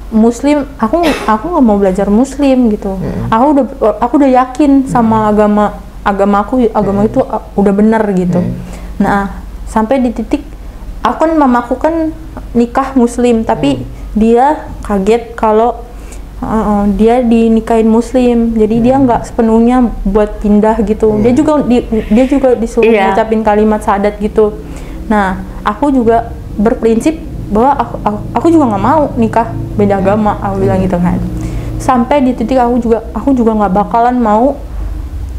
Muslim, aku aku nggak mau belajar Muslim gitu. Aku udah aku udah yakin sama agama agama aku agama itu uh, udah bener gitu. Nah sampai di titik aku kan mamaku kan nikah Muslim, tapi dia kaget kalau Uh, dia dinikahin muslim. Jadi dia nggak sepenuhnya buat pindah gitu. Dia juga di- dia juga disuruh Iya. ngucapin kalimat syahadat gitu nah aku juga berprinsip bahwa aku, aku, aku juga nggak mau nikah beda agama aku bilang gitu kan. Sampai di titik aku juga aku juga nggak bakalan mau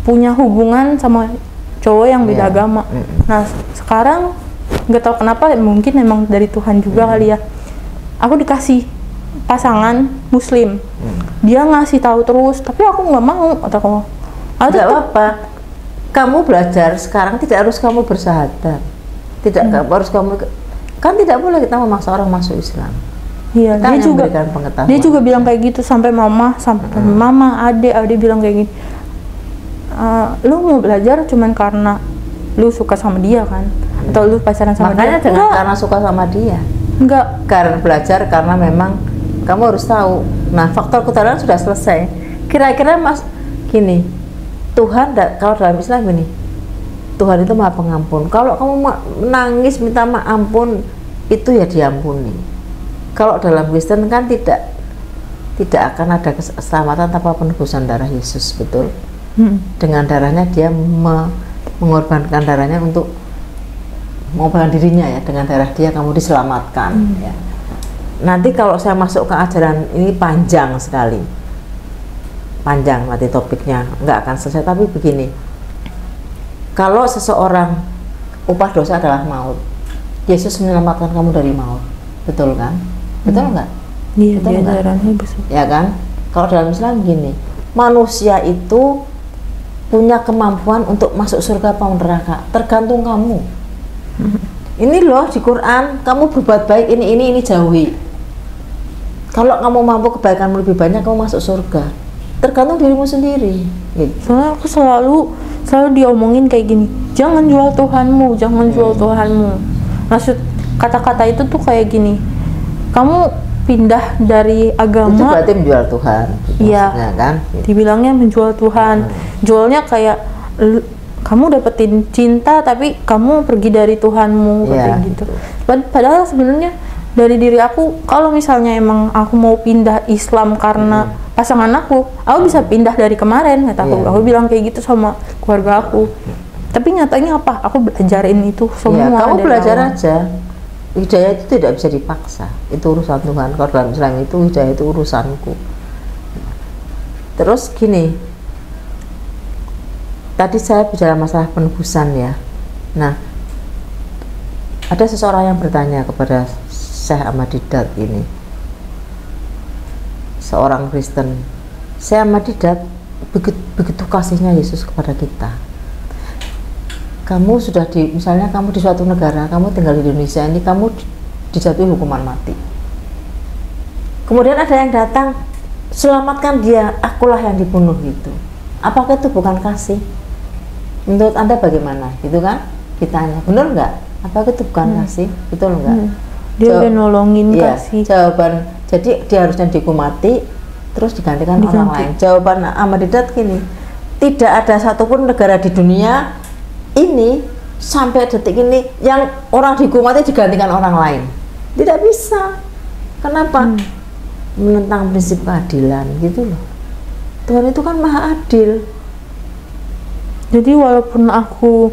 punya hubungan sama cowok yang beda Iya. agama. Nah sekarang nggak tahu kenapa mungkin emang dari Tuhan juga kali ya. Aku dikasih pasangan muslim. Dia ngasih tahu terus tapi aku nggak mau. Aku "Ah, Tidak apa-apa. Kamu belajar. Sekarang tidak harus kamu bersahadat. Tidak nggak harus kamu kan tidak boleh kita memaksa orang masuk Islam. Iya, dia juga dia juga bilang kayak gitu sampai mama sampai mama ade ade bilang kayak gini. "Eh, lu mau belajar cuman karena lu suka sama dia kan atau lu pacaran sama Makanya dia? karena suka sama dia. enggak. Karena belajar karena memang kamu harus tahu. Nah, faktor ketahuan sudah selesai. Kira-kira Mas gini, Tuhan kalau dalam Islam gini, Tuhan itu Maha Pengampun. Kalau kamu menangis minta maaf ampun, itu ya diampuni. Kalau dalam Kristen kan tidak tidak akan ada keselamatan tanpa penebusan darah Yesus, betul? Hmm. Dengan darahnya dia me- mengorbankan darahnya untuk mengorbankan dirinya ya dengan darah dia kamu diselamatkan ya. Nanti kalau saya masuk ke ajaran ini panjang sekali. Panjang nanti topiknya, nggak akan selesai tapi begini. Kalau seseorang upah dosa adalah maut. Yesus menyelamatkan kamu dari maut. Betul kan? Betul nggak? Iya, Betul besar. ya kan kalau dalam Islam gini manusia itu punya kemampuan untuk masuk surga atau neraka tergantung kamu ini loh di Quran kamu berbuat baik ini ini ini jauhi kalau kamu mampu kebaikanmu lebih banyak kamu masuk surga tergantung dirimu sendiri gitu. Soalnya aku selalu selalu diomongin kayak gini, jangan jual Tuhanmu, jangan jual Tuhanmu. Maksud kata-kata itu tuh kayak gini, kamu pindah dari itu agama, berarti menjual Tuhan Iya. maksudnya kan Gitu. dibilangnya menjual Tuhan, jualnya kayak "L- kamu dapetin cinta tapi kamu pergi dari Tuhanmu Iya, kayak gitu. Pad- Padahal sebenarnya dari diri aku, kalau misalnya emang aku mau pindah Islam karena pasangan aku, aku bisa pindah dari kemarin kata aku. Iya. Aku bilang kayak gitu sama keluarga aku. Tapi nyatanya apa? Aku belajarin itu semua. Ya, kamu belajar awal. aja. Hidayah itu tidak bisa dipaksa. Itu urusan Tuhan. Kalau dalam Islam itu hidayah itu urusanku. Terus gini. Tadi saya bicara masalah penebusan ya. Nah, ada seseorang yang bertanya kepada Syekh Ahmad Didat ini. Seorang Kristen. Syekh Ahmad Didat begitu, begitu kasihnya Yesus kepada kita. Kamu sudah di misalnya kamu di suatu negara kamu tinggal di Indonesia ini kamu di- dijatuhi hukuman mati. Kemudian ada yang datang selamatkan dia akulah yang dibunuh gitu. Apakah itu bukan kasih? Menurut anda bagaimana? Gitu kan? Ditanya benar nggak? Apakah itu bukan kasih? Betul nggak? Hmm. Dia Jawab- udah nolongin Iya, kasih. jawaban jadi dia harusnya dihukum mati terus digantikan orang Diganti. lain. Jawaban Ahmad Didat gini tidak ada satupun negara di dunia ini sampai detik ini yang orang dihukum mati digantikan orang lain. Tidak bisa. Kenapa? Menentang prinsip keadilan gitu loh. Tuhan itu kan maha adil. Jadi walaupun aku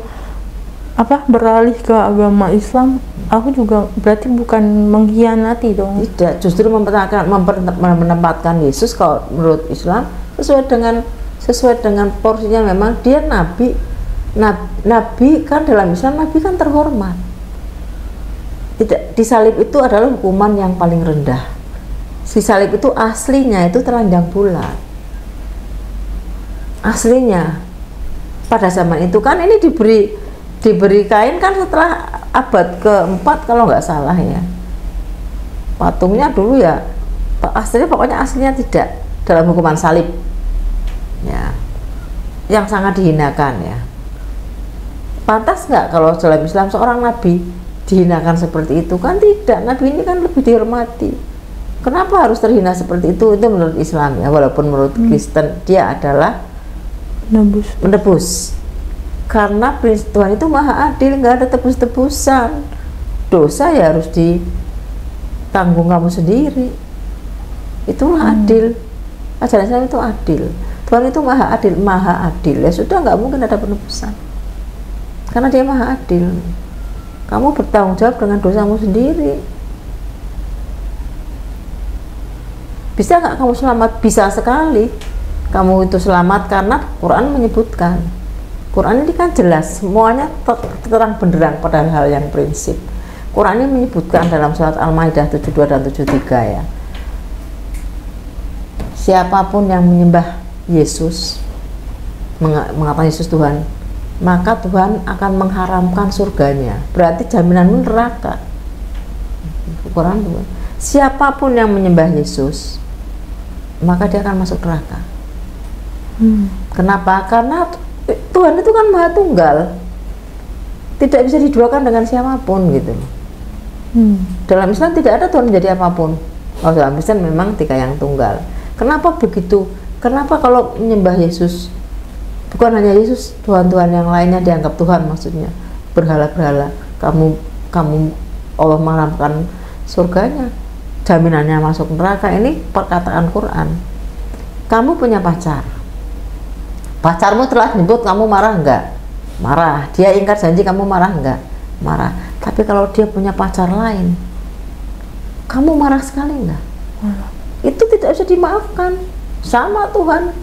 apa? Beralih ke agama Islam, aku juga berarti bukan mengkhianati dong. tidak justru mempertahankan memper- menempatkan Yesus kalau menurut Islam sesuai dengan sesuai dengan porsinya memang dia nabi. Nab- nabi kan dalam Islam nabi kan terhormat. Tidak disalib itu adalah hukuman yang paling rendah. Si salib itu aslinya itu telanjang bulat. Aslinya. Pada zaman itu kan ini diberi diberi kain kan setelah abad keempat kalau nggak salah ya. Patungnya dulu ya aslinya pokoknya aslinya tidak dalam hukuman salib. Ya yang sangat dihinakan ya. Pantas nggak kalau dalam Islam seorang nabi dihinakan seperti itu? Kan tidak nabi ini kan lebih dihormati. Kenapa harus terhina seperti itu? Itu menurut Islam ya walaupun menurut Kristen dia adalah Nebus. menebus karena prinsip Tuhan itu maha adil nggak ada tebus-tebusan. Dosa ya harus ditanggung kamu sendiri. Itulah adil. Ajaran Islam itu adil. Tuhan itu maha adil maha adil. Ya sudah nggak mungkin ada penebusan. Karena dia maha adil. Kamu bertanggung jawab dengan dosamu sendiri. Bisa nggak kamu selamat? Bisa sekali. Kamu itu selamat karena Quran menyebutkan Quran ini kan jelas semuanya ter- terang benderang pada hal yang prinsip. Quran ini menyebutkan dalam surat Al-Maidah 72 dan 73 ya. Siapa pun yang menyembah Yesus menga- mengatakan Yesus Tuhan? Maka Tuhan akan mengharamkan surganya. Berarti jaminanmu neraka. Quran tuh. siapa pun yang menyembah Yesus maka dia akan masuk neraka. Hmm. kenapa? Karena Tuhan itu kan maha tunggal tidak bisa diduakan dengan siapa pun gitu Hmm. dalam Islam tidak ada Tuhan menjadi apa pun. Oh, dalam Islam memang tiga yang tunggal. Kenapa begitu? Kenapa kalau menyembah Yesus bukan hanya Yesus, Tuhan-Tuhan yang lainnya dianggap Tuhan maksudnya berhala-berhala. Kamu kamu Allah mengharapkan surganya, jaminannya masuk neraka. Ini perkataan Quran. Kamu punya pacar, pacarmu telah nyebut kamu marah enggak? Marah. Dia ingkar janji kamu marah enggak? Marah. Tapi kalau dia punya pacar lain, kamu marah sekali enggak? Itu tidak bisa dimaafkan. Sama Tuhan.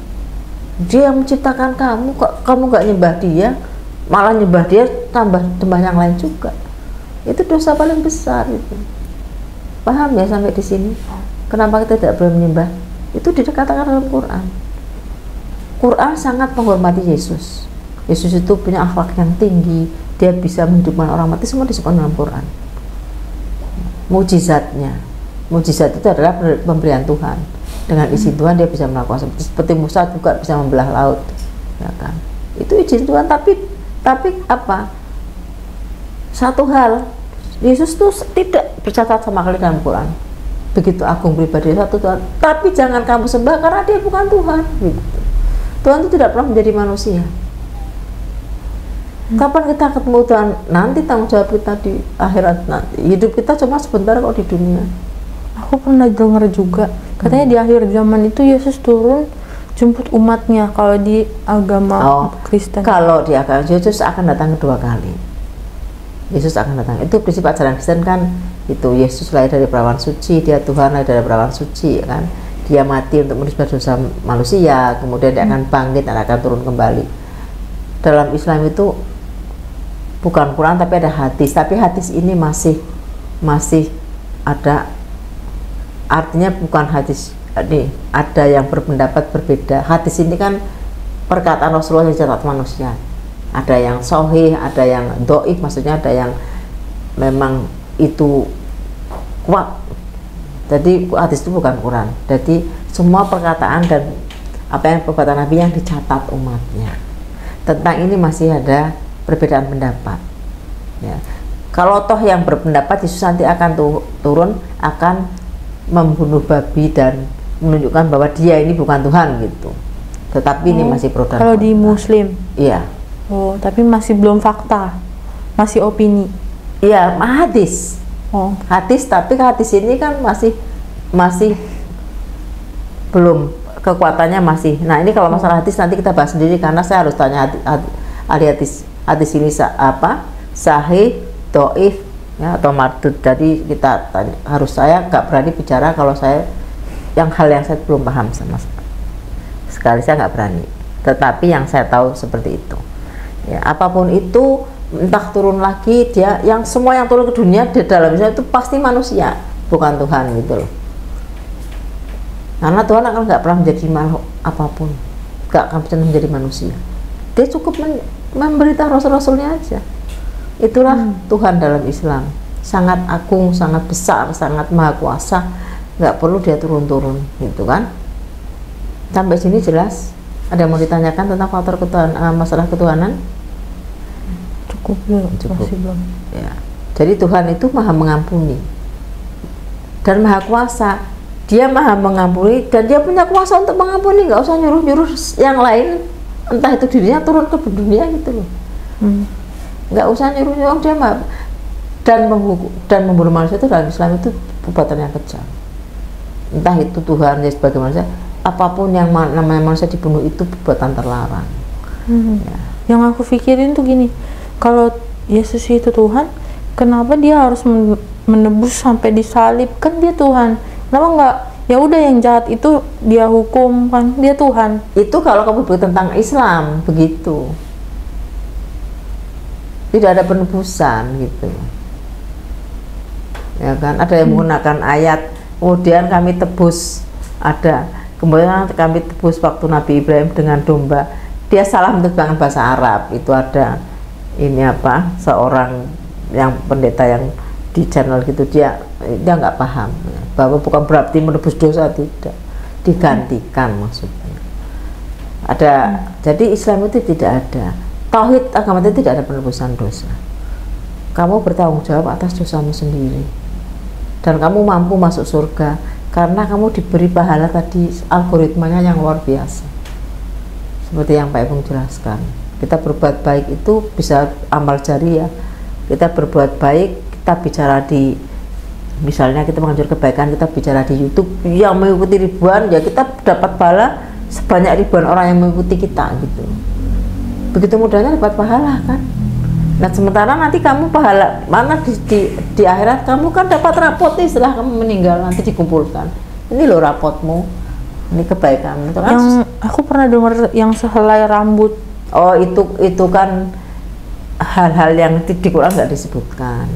Dia yang menciptakan kamu, kok kamu enggak nyembah dia, malah nyembah dia tambah nyembah yang lain juga. Itu dosa paling besar itu. Paham ya sampai di sini? Kenapa kita tidak boleh menyembah? Itu dikatakan dalam Quran. Quran sangat menghormati Yesus. Yesus itu punya akhlak yang tinggi, dia bisa menghidupkan orang mati semua disebutkan dalam Quran. Mujizatnya, mujizat itu adalah pemberian Tuhan. Dengan izin Tuhan dia bisa melakukan seperti, seperti Musa juga bisa membelah laut, ya kan? Itu izin Tuhan, tapi tapi apa? Satu hal, Yesus tuh tidak bercatat sama kali dalam Quran. Begitu agung pribadi satu Tuhan, tapi jangan kamu sembah karena dia bukan Tuhan. Gitu. Tuhan itu tidak pernah menjadi manusia. Kapan kita ketemu Tuhan? Nanti tanggung jawab kita di akhirat nanti. Hidup kita cuma sebentar kok di dunia. Aku pernah dengar juga, katanya di akhir zaman itu Yesus turun jemput umatnya kalau di agama Oh, Kristen. Kalau di agama Yesus akan datang kedua kali. Yesus akan datang. Itu prinsip ajaran Kristen kan itu Yesus lahir dari perawan suci, dia Tuhan lahir dari perawan suci, ya kan? Dia mati untuk menebus dosa manusia, kemudian dia akan bangkit dan akan turun kembali. Dalam Islam itu bukan Quran tapi ada hadis, tapi hadis ini masih masih ada artinya bukan hadis ini ada yang berpendapat berbeda. Hadis ini kan perkataan Rasulullah yang dicatat manusia. Ada yang sohih ada yang doif maksudnya ada yang memang itu kuat jadi hadis itu bukan Quran jadi semua perkataan dan apa yang perkataan Nabi yang dicatat umatnya. Tentang ini masih ada perbedaan pendapat ya. Kalau toh yang berpendapat Yesus nanti akan tu- turun akan membunuh babi dan menunjukkan bahwa dia ini bukan Tuhan gitu. Tetapi ini Oh, masih pro dan Kalau di. Muslim, iya. Oh tapi masih belum fakta, masih opini. iya hadis Oh, hadis tapi hadis ini kan masih masih belum kekuatannya masih. Nah ini kalau masalah hadis nanti kita bahas sendiri karena saya harus tanya hadis, ahli hadis hadis ini apa? Sahih doif ya atau mardud. Jadi kita tanya, harus saya nggak berani bicara kalau saya yang hal yang saya belum paham sama sekali saya nggak berani. Tetapi yang saya tahu seperti itu. Ya apa pun itu entah turun lagi dia yang semua yang turun ke dunia di dalam Islam itu pasti manusia bukan Tuhan gitu loh. Karena Tuhan akan nggak pernah menjadi makhluk apa pun nggak akan pernah menjadi manusia. Dia cukup men- memberitahu rasul-rasulnya aja. Itulah Tuhan dalam Islam. Sangat agung sangat besar sangat maha kuasa nggak perlu dia turun-turun gitu kan. Sampai sini jelas. Ada yang mau ditanyakan tentang faktor ketuhanan eh, masalah ketuhanan cukup belum, Cukup. masih belum. ya jadi Tuhan itu maha mengampuni dan maha kuasa dia maha mengampuni dan dia punya kuasa untuk mengampuni nggak usah nyuruh nyuruh yang lain entah itu dirinya turun ke dunia gitu loh Hmm. nggak usah nyuruh nyuruh dia mah dan menghukum dan membunuh manusia itu dalam Islam itu perbuatan yang kejam entah itu Tuhan ya sebagai manusia apa pun yang ma- namanya manusia dibunuh itu perbuatan terlarang Hmm. ya. Yang aku pikirin tuh gini, kalau Yesus itu Tuhan, kenapa dia harus men- menebus sampai disalib? Kan dia Tuhan. Kenapa nggak? Ya udah yang jahat itu dia hukum kan dia Tuhan. itu kalau kamu berbicara tentang Islam begitu tidak ada penebusan gitu ya kan ada yang menggunakan ayat kemudian kami tebus ada kemudian kami tebus waktu Nabi Ibrahim dengan domba dia salah menerjemahkan bahasa Arab itu ada ini apa seorang yang pendeta yang di channel gitu dia dia nggak paham bahwa bukan berarti menebus dosa tidak. Digantikan maksudnya. Ada jadi Islam itu tidak ada. Tauhid agama itu tidak ada penebusan dosa. Kamu bertanggung jawab atas dosamu sendiri. Dan kamu mampu masuk surga karena kamu diberi pahala tadi algoritmanya yang luar biasa. Seperti yang Pak Ibung jelaskan kita berbuat baik itu bisa amal jariah kita berbuat baik kita bicara di misalnya kita menganjur kebaikan kita bicara di YouTube yang mengikuti ribuan ya kita dapat pahala sebanyak ribuan orang yang mengikuti kita gitu. Begitu mudahnya dapat pahala kan? Nah sementara nanti kamu pahala mana di, di, di akhirat kamu kan dapat rapot nih setelah kamu meninggal nanti dikumpulkan. Ini loh rapotmu. Ini kebaikan itu kan? Yang aku pernah dengar yang sehelai rambut Oh itu itu kan hal-hal yang di Quran nggak disebutkan.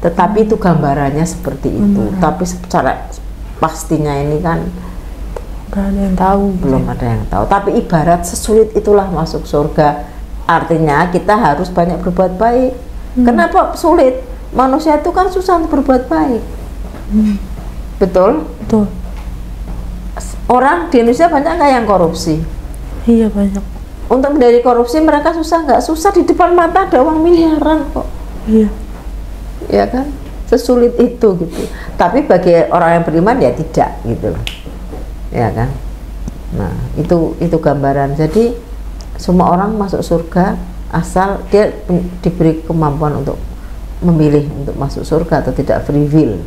Tetapi itu gambarannya seperti itu. Tapi secara pastinya ini kan gak ada yang tahu belum ada yang tahu. Tapi ibarat sesulit itulah masuk surga. Artinya kita harus banyak berbuat baik. Kenapa sulit? Manusia itu kan susah untuk berbuat baik. Betul? betul Orang di Indonesia banyak nggak yang korupsi? iya banyak Untuk menjadi korupsi mereka susah nggak? Susah di depan mata ada uang miliaran kok. iya. Ya kan? Sesulit itu gitu. Tapi bagi orang yang beriman ya tidak gitu loh. Ya kan? Nah itu itu gambaran. Jadi semua orang masuk surga asal dia diberi kemampuan untuk memilih untuk masuk surga atau tidak free will.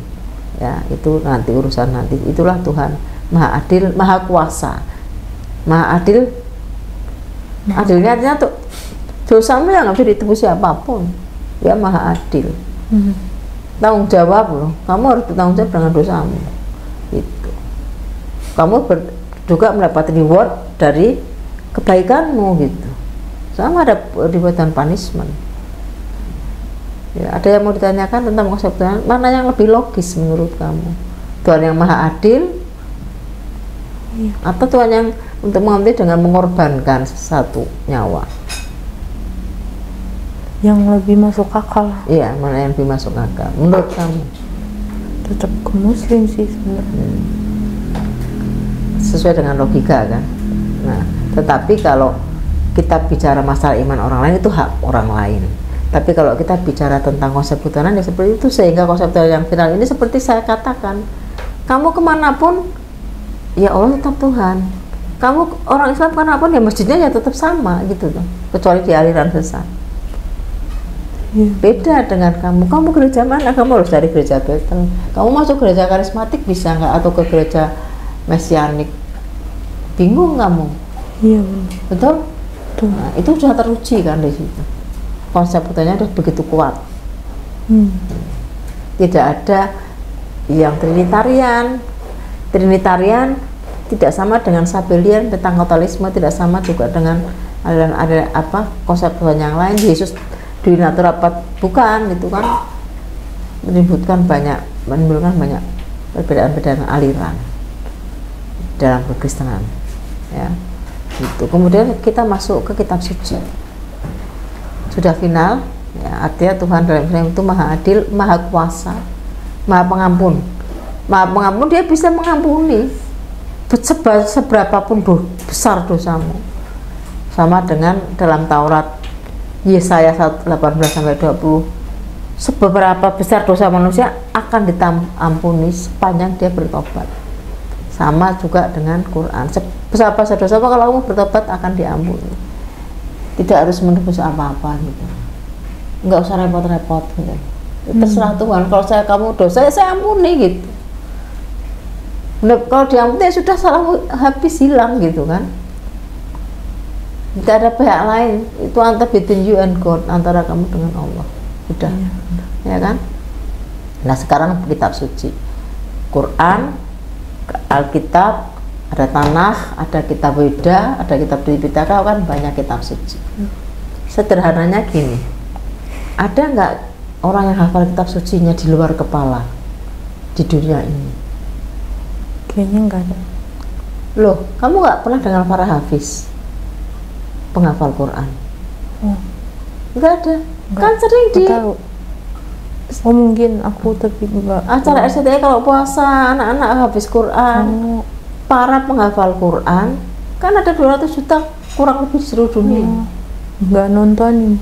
Ya itu nanti urusan nanti. Itulah Tuhan. Maha adil maha kuasa. Maha adil adilnya artinya tuh dosamu yang nggak bisa ditebus siapa pun dia maha adil. Hmm. tanggung jawab loh. Kamu harus bertanggung jawab dengan dosamu. Itu. Kamu ber- juga mendapat reward dari kebaikanmu gitu. Sama ada reward dan punishment. Ya, ada yang mau ditanyakan tentang konsep Tuhan mana yang lebih logis menurut kamu? Tuhan yang maha adil atau Tuhan yang untuk mengambil dengan mengorbankan satu nyawa. Yang lebih masuk akal. Iya mana yang lebih masuk akal? Menurut kamu? Tetap ke muslim sih sebenarnya. Sesuai dengan logika kan. Nah, tetapi kalau kita bicara masalah iman orang lain itu hak orang lain. Tapi kalau kita bicara tentang konsep ketuhanan ya seperti itu. Sehingga konsep yang final ini seperti saya katakan, kamu ke mana pun ya Allah tetap Tuhan. Kamu orang Islam ke mana pun ya masjidnya ya tetap sama gitu loh, kecuali di aliran sesat. Iya. Beda dengan kamu. Kamu gereja mana? Kamu harus dari gereja Bethel. Kamu masuk gereja karismatik bisa nggak atau ke gereja mesianik? Bingung kamu, iya betul? betul Nah, itu sudah teruji kan di situ. Konsep betulnya udah begitu kuat. Hmm. Tidak ada yang trinitarian. Trinitarian tidak sama dengan Sabelian tentang totalisme, tidak sama juga dengan aliran ada apa konsep Tuhan yang lain. Yesus di natura bukan itu kan menimbulkan banyak menimbulkan banyak perbedaan-perbedaan aliran dalam kekristenan ya. Itu kemudian kita masuk ke kitab suci. Sudah final ya artinya Tuhan dalam Islam itu maha adil maha kuasa maha pengampun. Maha pengampun dia bisa mengampuni seba- seberapapun do, besar dosamu. Sama dengan dalam Taurat Yesaya 1, 18 sampai 20 seberapa besar dosa manusia akan ditampuni sepanjang dia bertobat. Sama juga dengan Quran. Sebesar besar dosa apa? Kalau kamu bertobat akan diampuni. Tidak harus menebus apa-apa gitu. Nggak usah repot-repot gitu. Terserah Tuhan. Kalau saya kamu dosa ya saya ampuni gitu Nah, kalau diampuni ya sudah salahmu habis hilang gitu kan. Tidak ada pihak lain. Itu antara between you and God antara kamu dengan Allah. Udah ya kan? Nah sekarang kitab suci. Quran Alkitab ada Tanah ada kitab Weda ada kitab Tripitaka kan banyak kitab suci. Sederhananya gini. Ada nggak orang yang hafal kitab sucinya di luar kepala di dunia ini kayaknya nggak ada loh kamu nggak pernah dengar para hafiz penghafal Quran Oh, nggak ada Nggak, kan sering di tahu. Oh mungkin aku tapi enggak. acara RCTI kalau puasa anak-anak habis Quran Oh, para penghafal Quran kan ada 200 juta kurang lebih di seluruh dunia oh. nggak nontonin.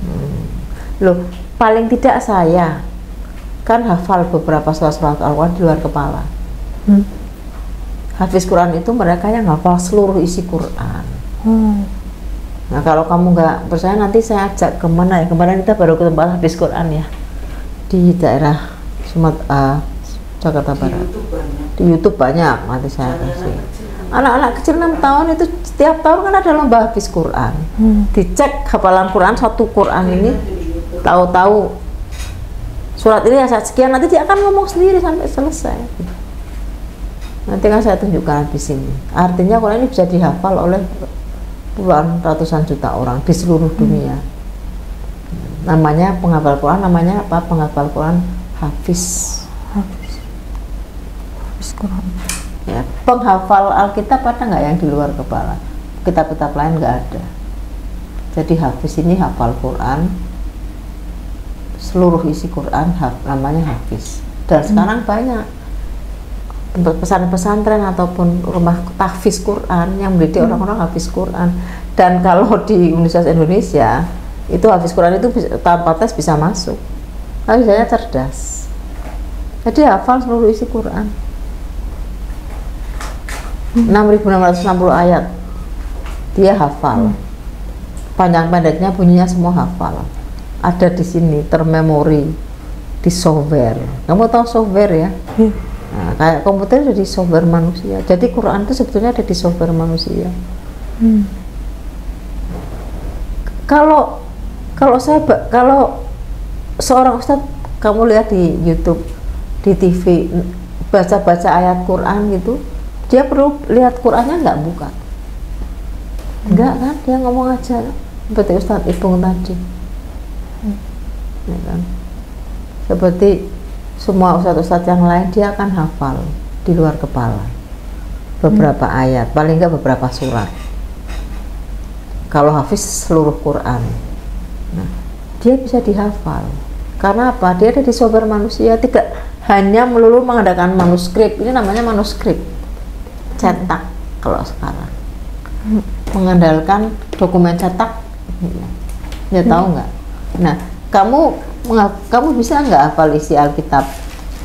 loh paling tidak saya kan hafal beberapa surat-surat Al-Quran di luar kepala Hmm. Hafiz Quran itu mereka yang hafal seluruh isi Quran. Oh. Nah kalau kamu nggak percaya nanti saya ajak ke mana ya? Kemarin kita baru ke tempat habis Quran ya. Di daerah Sumatera Jakarta Barat. YouTube banyak. di YouTube banyak nanti saya kasih. kecil. anak-anak kecil 6 tahun itu setiap tahun kan ada lomba habis Quran. Hmm. dicek hafalan Quran satu Quran ini tahu-tahu. Surat ini ya saat sekian nanti dia akan ngomong sendiri sampai selesai nanti kan saya tunjukkan di sini artinya Quran ini bisa dihafal oleh puluhan ratusan juta orang di seluruh dunia. Namanya penghafal Quran namanya apa? Penghafal Quran hafiz. Habis. Habis Quran. ya penghafal Alkitab ada nggak yang di luar kepala? Kitab-kitab lain nggak ada. Jadi hafiz ini hafal Quran seluruh isi Quran haf- namanya hafiz. Dan sekarang banyak tempat pesan-pesantren ataupun rumah tahfiz Quran yang mendidik orang-orang hafiz Quran. Dan kalau [laughs] di Universitas Indonesia itu hafiz Quran itu bisa, tanpa tes bisa masuk. Tapi saya cerdas. Jadi hafal seluruh isi Quran. 6660 ayat. Dia hafal. Panjang pendeknya bunyinya semua hafal. Ada di sini termemori di software. Kamu tahu software ya? Hmm. Nah, kayak komputer jadi software manusia. Jadi Quran itu sebetulnya ada di software manusia. Hmm. kalau kalau saya kalau seorang ustadz kamu lihat di YouTube di TV baca-baca ayat Quran gitu dia perlu lihat Qurannya nggak buka? Nggak kan? Dia ngomong aja. Seperti Ustadz Ibung tadi ya kan? Seperti semua ustadz-ustadz yang lain dia akan hafal di luar kepala. Beberapa ayat paling nggak beberapa surat. Kalau hafiz seluruh Quran. Nah, dia bisa dihafal. Karena apa? Dia ada di software manusia tidak hanya melulu mengadakan manuskrip. Ini namanya manuskrip. Cetak kalau sekarang. Mengandalkan dokumen cetak. Ya tahu nggak? Nah kamu kamu bisa nggak hafal isi Alkitab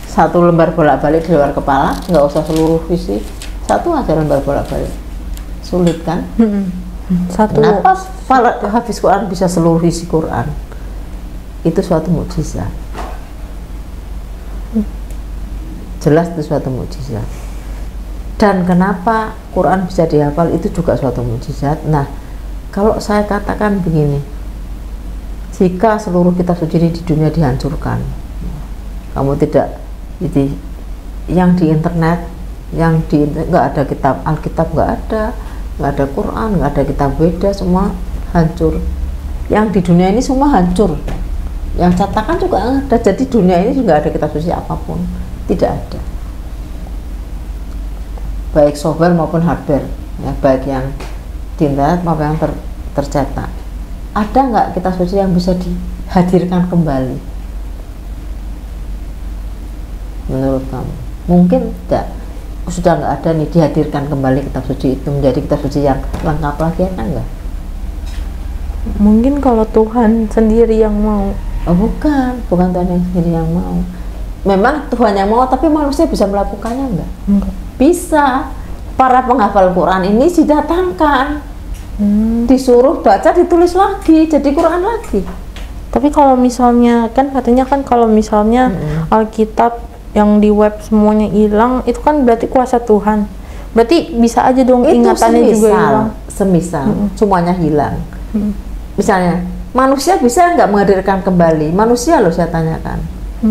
satu lembar bolak-balik di luar kepala nggak usah seluruh isi satu aja lembar bolak-balik sulit kan Hmm. Satu. Kenapa Fal- Hafiz Quran bisa seluruh isi Quran? Itu suatu mukjizat. Jelas itu suatu mukjizat. Dan kenapa Quran bisa dihafal itu juga suatu mukjizat. Nah, kalau saya katakan begini, jika seluruh kitab suci ini di dunia dihancurkan, kamu tidak jadi yang di internet, yang di nggak ada kitab Alkitab nggak ada, nggak ada Quran, nggak ada kitab Weda, semua hancur. Yang di dunia ini semua hancur. Yang cetakan juga ada. Jadi dunia ini juga ada kitab suci apa pun, tidak ada. Baik software maupun hardware, ya baik yang di internet maupun yang ter- tercetak. Ada nggak kitab suci yang bisa dihadirkan kembali? Menurut kamu? Mungkin tidak sudah nggak ada nih dihadirkan kembali kitab suci itu menjadi kitab suci yang lengkap lagi ya kan enggak? Mungkin kalau Tuhan sendiri yang mau. Oh bukan, bukan Tuhan yang sendiri yang mau. Memang Tuhan yang mau, tapi manusia bisa melakukannya enggak? Enggak. Bisa. Para penghafal Quran ini didatangkan, Hmm. disuruh baca, ditulis lagi, jadi Quran lagi. Tapi kalau misalnya kan katanya kan kalau misalnya Mm-mm. Alkitab yang di web semuanya hilang, itu kan berarti kuasa Tuhan. Berarti bisa aja dong Itu ingatannya juga semisal, hilang. semisal semuanya hilang. Mm. Misalnya, manusia bisa nggak menghadirkan kembali? Manusia loh saya tanyakan.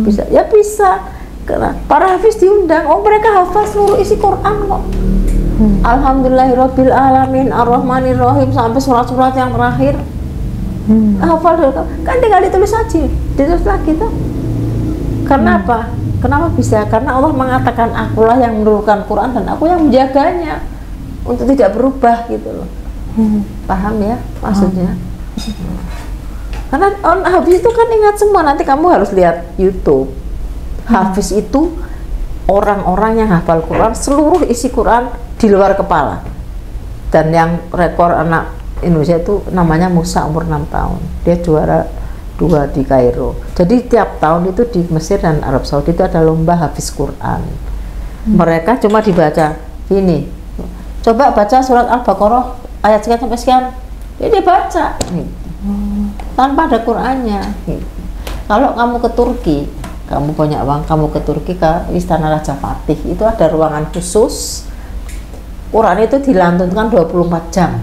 Bisa? Ya bisa. Karena para hafiz diundang, oh mereka hafal seluruh isi Quran kok. Alhamdulillahirabbil alamin arrahmanirrahim sampai surat-surat yang terakhir. Hmm. hafal dulu. Kan tinggal ditulis aja ditulis lagi tuh karena apa? Kenapa bisa? Karena Allah mengatakan akulah yang menurunkan Quran dan aku yang menjaganya untuk tidak berubah gitu loh. Paham ya maksudnya? Karena on Hafiz itu kan ingat semua nanti kamu harus lihat YouTube. Hafiz itu orang-orang yang hafal Quran seluruh isi Quran di luar kepala. Dan yang rekor anak Indonesia itu namanya Musa umur 6 tahun. Dia juara dua di Kairo. Jadi tiap tahun itu di Mesir dan Arab Saudi itu ada lomba Hafiz Quran. Mereka cuma dibaca ini. Coba baca surat Al-Baqarah ayat sekian sampai sekian. Ya dia baca gitu. tanpa ada Qurannya. Gitu. kalau kamu ke Turki kamu punya uang kamu ke Turki ke Istana Raja Fatih itu ada ruangan khusus Quran itu dilantunkan 24 jam.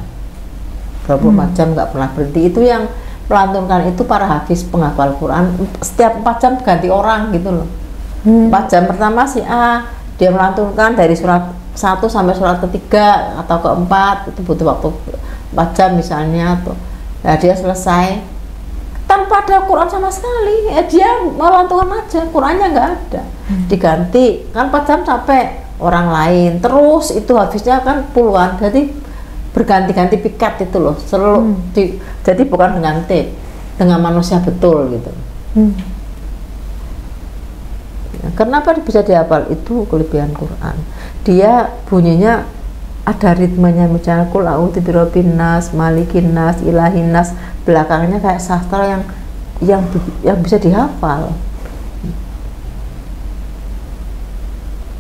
24 jam nggak pernah berhenti. Itu yang melantunkan itu para hafiz penghafal Quran. Setiap 4 jam ganti orang gitu loh. 4 jam pertama si A dia melantunkan dari surat 1 sampai surat ketiga atau keempat itu butuh waktu 4 jam misalnya tuh. Nah dia selesai. Tanpa ada Quran sama sekali. Ya dia melantunkan aja Qurannya nggak ada. Diganti kan 4 jam capek orang lain. Terus itu habisnya kan puluhan jadi berganti-ganti piket itu loh selalu di- jadi bukan dengan tape dengan manusia betul gitu. Ya, kenapa bisa dihafal? Itu kelebihan Quran. Dia bunyinya ada ritmenya misalnya kul nas malikin nas ilahin nas. Belakangnya kayak sastra yang yang yang bisa dihafal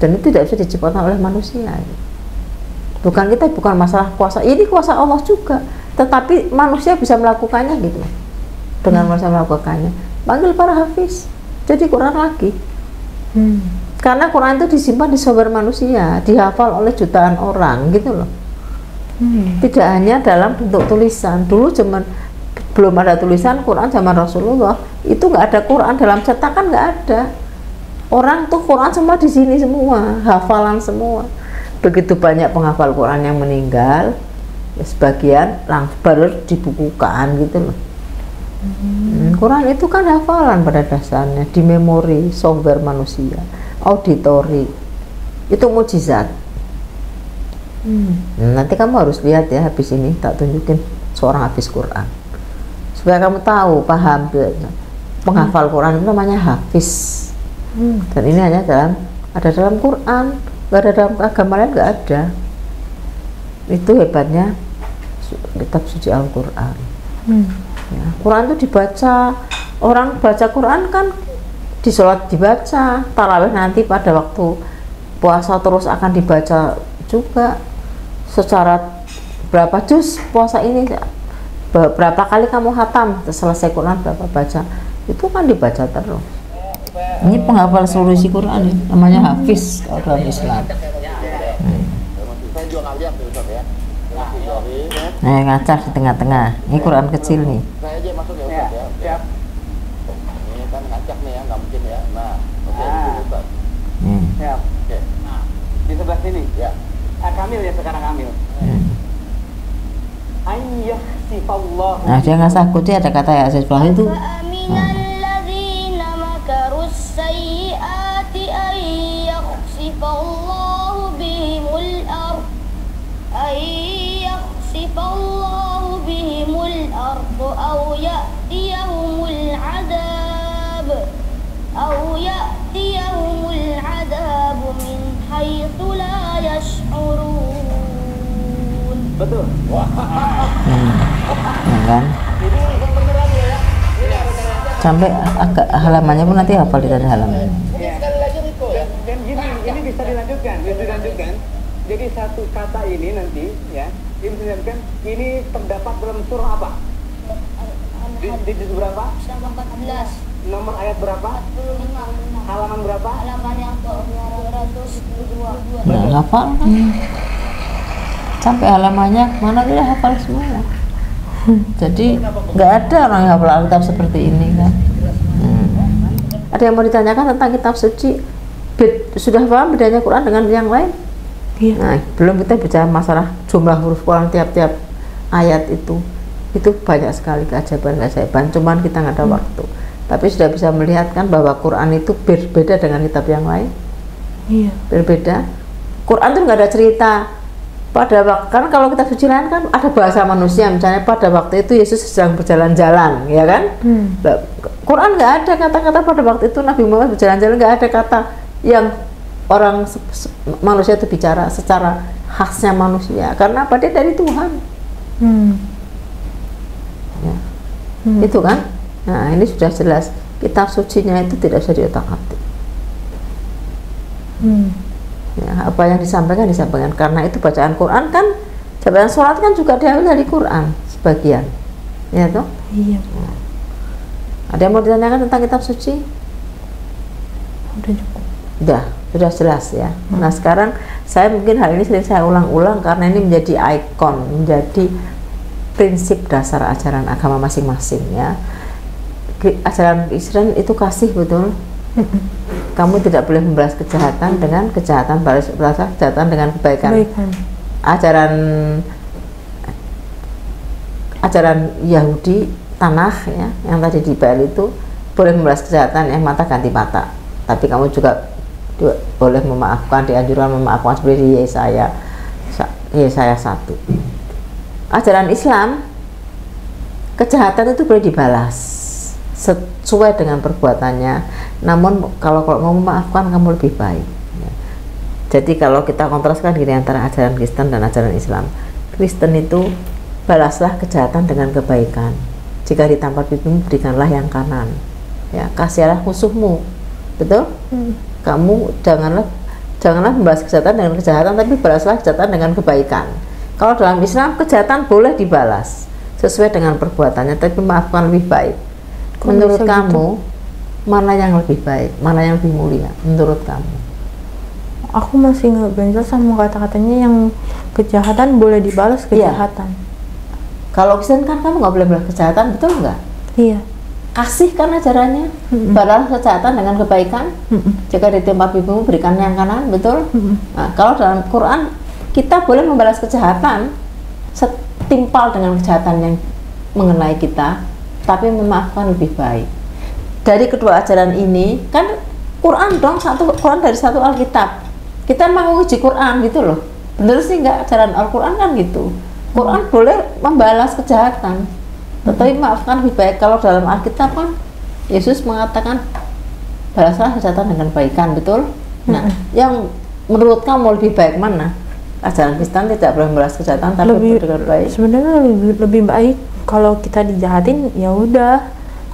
dan itu tidak bisa diciptakan oleh manusia. Bukan kita bukan masalah kuasa ini kuasa Allah juga. Tetapi manusia bisa melakukannya gitu. Dengan manusia melakukannya. Panggil para hafiz. Jadi Quran lagi. Karena Quran itu disimpan di sumber manusia dihafal oleh jutaan orang gitu loh. Tidak hanya dalam bentuk tulisan. Dulu zaman belum ada tulisan Quran zaman Rasulullah. Itu nggak ada Quran dalam cetakan nggak ada orang tuh Quran semua di sini semua hafalan semua. Begitu banyak penghafal Quran yang meninggal ya sebagian langsung baru dibukukan gitu loh. Hmm, Quran itu kan hafalan pada dasarnya di memori software manusia auditori itu mujizat. Nah, nanti kamu harus lihat ya habis ini tak tunjukin seorang habis Quran. Supaya kamu tahu paham penghafal Quran itu namanya hafiz dan ini hanya dalam ada dalam Quran nggak ada dalam agama lain nggak ada. Itu hebatnya kitab suci Al-Quran. Ya, Quran itu dibaca orang baca Quran kan di sholat dibaca tarawih nanti pada waktu puasa terus akan dibaca juga. Secara berapa juz puasa ini Be- berapa kali kamu hatam selesai Quran berapa baca itu kan dibaca terus ini penghafal solusi Quran ya. namanya Hafiz kalau dalam Islam. Hmm. nah ngacak di tengah-tengah. Ini Quran kecil nih. Ya, ah. hmm. nah, di sebelah sini. Ya. Ah, Kamil ya sekarang Kamil. Hmm. Nah, dia nggak takut ya ada kata ya sesuatu itu. Nah. السيئات أن يخسف الله بهم الأرض أن يخسف الله بهم الأرض أو يأتيهم العذاب أو يأتيهم العذاب من حيث لا يشعرون. Betul. ya kan sampai agak halamannya pun nanti hafal dari halaman Ya. Dan, gini, ini bisa dilanjutkan, bisa dilanjutkan. Jadi satu kata ini nanti, ya, ini bisa dilanjutkan. Ini terdapat dalam surah apa? Di, di juz berapa? 14 Nomor ayat berapa? Halaman berapa? halaman yang ke-222 nggak hafal kan sampai halamannya mana dia hafal semua [laughs] jadi nggak ada orang yang hafal Alkitab seperti ini kan Hmm. ada yang mau ditanyakan tentang kitab suci Bed- sudah paham bedanya Quran dengan yang lain Iya. nah belum kita bicara masalah jumlah huruf Quran tiap-tiap ayat itu itu banyak sekali keajaiban-keajaiban cuman kita nggak ada waktu tapi sudah bisa melihat kan bahwa Quran itu berbeda dengan kitab yang lain Iya. berbeda. Quran tuh nggak ada cerita pada waktu kan kalau kita suci lain kan ada bahasa manusia misalnya pada waktu itu Yesus sedang berjalan-jalan ya kan Hmm. Quran nggak ada kata-kata pada waktu itu Nabi Muhammad berjalan-jalan nggak ada kata yang orang manusia itu bicara secara khasnya manusia karena apa dia dari Tuhan Hmm. ya. Hmm. itu kan nah ini sudah jelas kitab sucinya itu tidak bisa diotak-atik Hmm. Ya, apa yang disampaikan disampaikan karena itu bacaan Quran kan bacaan sholat kan juga diambil dari Quran sebagian ya toh Iya, ada yang mau ditanyakan tentang kitab suci udah cukup. Udah, sudah jelas ya. Nah sekarang saya mungkin hal ini sering saya ulang-ulang karena ini menjadi ikon, menjadi prinsip dasar ajaran agama masing-masing ya. Ajaran Islam itu kasih betul. [laughs] Kamu tidak boleh membalas kejahatan dengan kejahatan, balas balas kejahatan dengan kebaikan. Kebaikan. Ajaran ajaran Yahudi tanah ya yang tadi di Bali itu boleh membalas kejahatan ya mata ganti mata tapi kamu juga boleh memaafkan dianjurkan memaafkan seperti di Yesaya Sa- Yesaya 1 ajaran Islam kejahatan itu boleh dibalas sesuai dengan perbuatannya. Namun kalau kalau mau memaafkan kamu lebih baik. Ya. jadi kalau kita kontraskan gini antara ajaran Kristen dan ajaran Islam Kristen itu balaslah kejahatan dengan kebaikan. Jika ditampar pipimu berikanlah yang kanan. Ya kasihalah musuhmu. Betul? Hmm. kamu janganlah janganlah membalas kejahatan dengan kejahatan tapi balaslah kejahatan dengan kebaikan. Kalau dalam Islam kejahatan boleh dibalas sesuai dengan perbuatannya tapi maafkan lebih baik Kok menurut gitu? kamu mana yang lebih baik mana yang lebih mulia menurut kamu Aku masih nggak benjol sama kata-katanya yang kejahatan boleh dibalas Iya. kejahatan. kalau Kristen kan kamu nggak boleh membalas kejahatan betul nggak Iya. kasih kan ajarannya Mm-mm. balas kejahatan dengan kebaikan Mm-mm. jika ditimpa pipimu berikan yang kanan betul Mm-mm. nah, kalau dalam Quran kita boleh membalas kejahatan setimpal dengan kejahatan yang mengenai kita tapi memaafkan lebih baik. Dari kedua ajaran ini kan Quran dong satu Quran dari satu Alkitab. Kita mau uji Quran gitu loh. Bener sih nggak ajaran Al-Quran kan gitu. Quran boleh membalas kejahatan tetapi maafkan lebih baik. Kalau dalam Alkitab kan Yesus mengatakan balaslah kejahatan dengan kebaikan betul? Nah yang menurut kamu lebih baik mana? Ajaran Kristen tidak boleh membalas kejahatan tapi lebih baik. sebenarnya lebih, lebih baik kalau kita dijahatin ya udah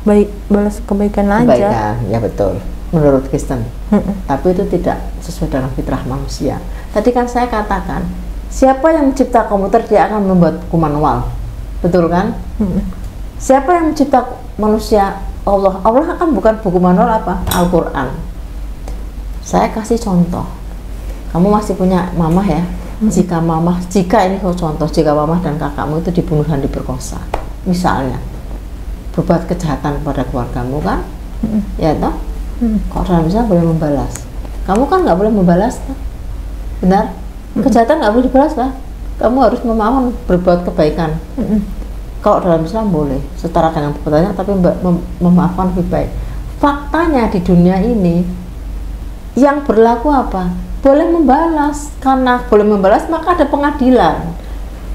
baik balas kebaikan aja. kebaikan ya betul menurut Kristen. Mm-mm. tapi itu tidak sesuai dengan fitrah manusia. Tadi kan saya katakan siapa yang mencipta komputer dia akan membuat buku manual. Betul kan? Mm-mm. siapa yang mencipta manusia? Allah. Allah akan bukan buku manual apa? Al-Quran. Saya kasih contoh. Kamu masih punya mamah ya jika mamah jika ini contoh jika mamah dan kakakmu itu dibunuh dan diperkosa. Misalnya berbuat kejahatan kepada keluargamu kan? Mm-mm. ya toh? Mm. kok dalam Islam boleh membalas? Kamu kan nggak boleh membalas toh? benar? Kejahatan nggak boleh dibalas lah kamu harus memaafkan berbuat kebaikan. Mm-mm. kalau dalam Islam boleh? Setara dengan perbuatannya tapi mem- memaafkan lebih baik. Faktanya di dunia ini yang berlaku apa boleh membalas karena boleh membalas maka ada pengadilan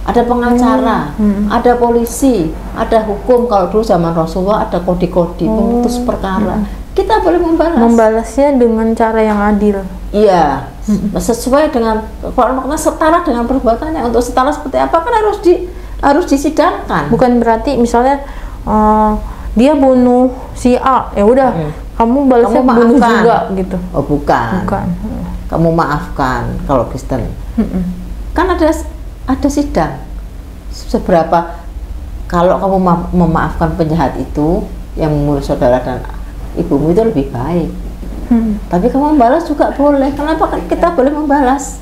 ada pengacara Hmm. ada polisi ada hukum kalau dulu zaman Rasulullah ada kodi-kodi pemutus perkara kita boleh membalas Membalasnya dengan cara yang adil. Iya, sesuai dengan kalau makna setara dengan perbuatannya. Untuk setara seperti apa kan harus di harus disidangkan. Bukan berarti misalnya eh, dia bunuh si A, ya udah Mm. kamu balasnya Kamu bunuh juga gitu. Oh bukan. Bukan. Kamu maafkan kalau Kristen. Mm-mm. Kan ada ada sidang. Seberapa kalau kamu ma- memaafkan penjahat itu yang membunuh saudara dan ibumu itu lebih baik. Hmm. Tapi kamu membalas juga boleh. Kenapa kan kita boleh membalas?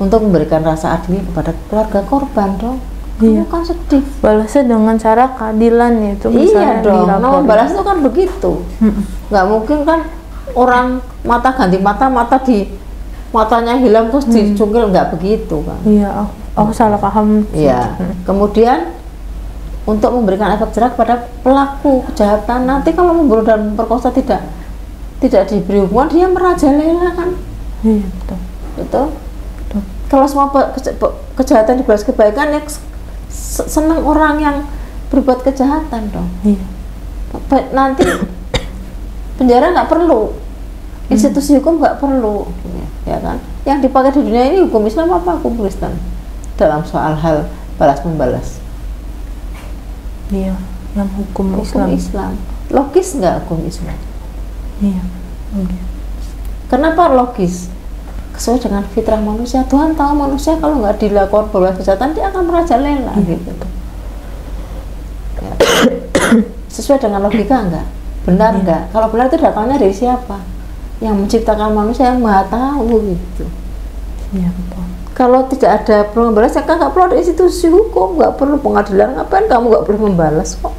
Untuk memberikan rasa adil kepada keluarga korban dong. Kamu Iya. kan sedih. Balasnya dengan cara keadilan yaitu Iya misalnya dong, nah membalas itu kan begitu. Nggak mungkin kan orang mata ganti mata, mata di matanya hilang terus dicungkil nggak begitu kan. Iya, aku, aku salah paham. Iya. Kemudian untuk memberikan efek jerah kepada pelaku kejahatan nanti kalau membunuh dan memperkosa tidak tidak diberi hukuman dia merajalela kan Iya, betul. betul kalau semua keja- kejahatan dibalas kebaikan ya se- senang orang yang berbuat kejahatan dong Iya. Nanti penjara nggak perlu institusi hukum nggak perlu ya kan? Yang dipakai di dunia ini hukum Islam apa? Hukum Kristen. Dalam soal hal balas membalas. Iya. Yang hukum, hukum Islam. Islam, logis nggak hukum Islam? Iya. Oke. kenapa logis? Sesuai dengan fitrah manusia. Tuhan tahu manusia kalau nggak dilakukan berbuat kejahatan dia akan merajalela gitu. Ya. [coughs] sesuai dengan logika enggak benar enggak kalau benar itu datangnya dari siapa yang menciptakan manusia yang maha tahu gitu. Betul. kalau tidak ada perlu membalas ya kan nggak perlu ada institusi hukum. Nggak perlu pengadilan ngapain kamu nggak perlu membalas kok?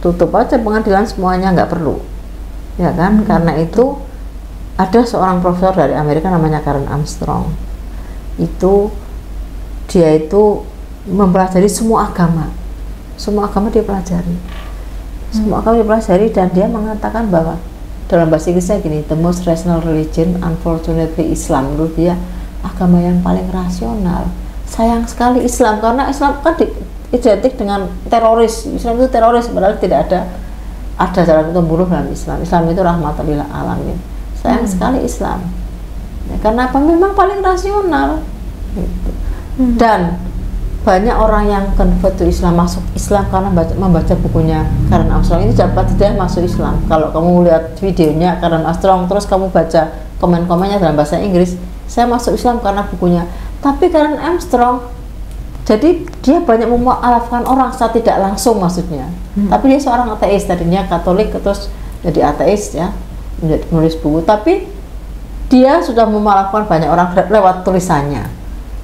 Tutup aja pengadilan semuanya nggak perlu. Ya kan? Karena itu ada seorang profesor dari Amerika namanya Karen Armstrong. Itu dia itu mempelajari semua agama. Semua agama dia pelajari. Semua agama dia pelajari dan dia mengatakan bahwa dalam bahasa Inggrisnya gini the most rational religion unfortunately Islam. Menurut dia agama yang paling rasional. Sayang sekali Islam karena Islam kan di- identik dengan teroris. Islam itu teroris padahal tidak ada ada jalan untuk bunuh dalam Islam. Islam itu rahmatan lil alamin. Sayang sekali Islam. Ya, karena apa? Memang paling rasional. Gitu. dan banyak orang yang convert to Islam masuk Islam karena baca, membaca bukunya Karen Armstrong. Ini dapat tidak masuk Islam? Kalau kamu lihat videonya Karen Armstrong terus kamu baca komen-komennya dalam bahasa Inggris saya masuk Islam karena bukunya. Tapi Karen Armstrong jadi dia banyak memualafkan orang secara tidak langsung maksudnya. Tapi dia seorang ateis tadinya Katolik terus jadi ateis ya menjadi menulis buku. Tapi dia sudah memualafkan banyak orang lewat tulisannya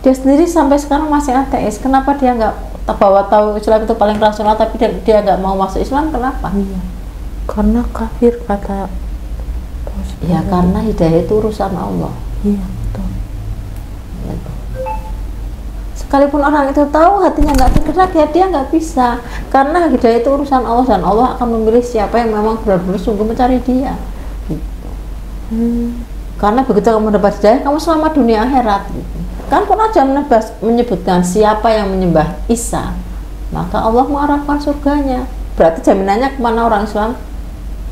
dia sendiri sampai sekarang masih ateis. Kenapa dia nggak bahwa tahu Islam itu paling rasional tapi dia nggak mau masuk Islam? Kenapa? Iya. Karena kafir kata ya karena hidayah itu urusan Allah. Iya betul. sekalipun orang itu tahu hatinya nggak tergerak ya dia nggak bisa. Karena hidayah itu urusan Allah dan Allah akan memilih siapa yang memang benar-benar sungguh mencari dia. Gitu. karena begitu kamu dapat hidayah kamu selamat dunia akhirat gitu. Kan aja menebas- menyebutkan siapa yang menyembah Isa maka Allah mengarahkan surganya. Berarti jaminannya ke mana orang Islam?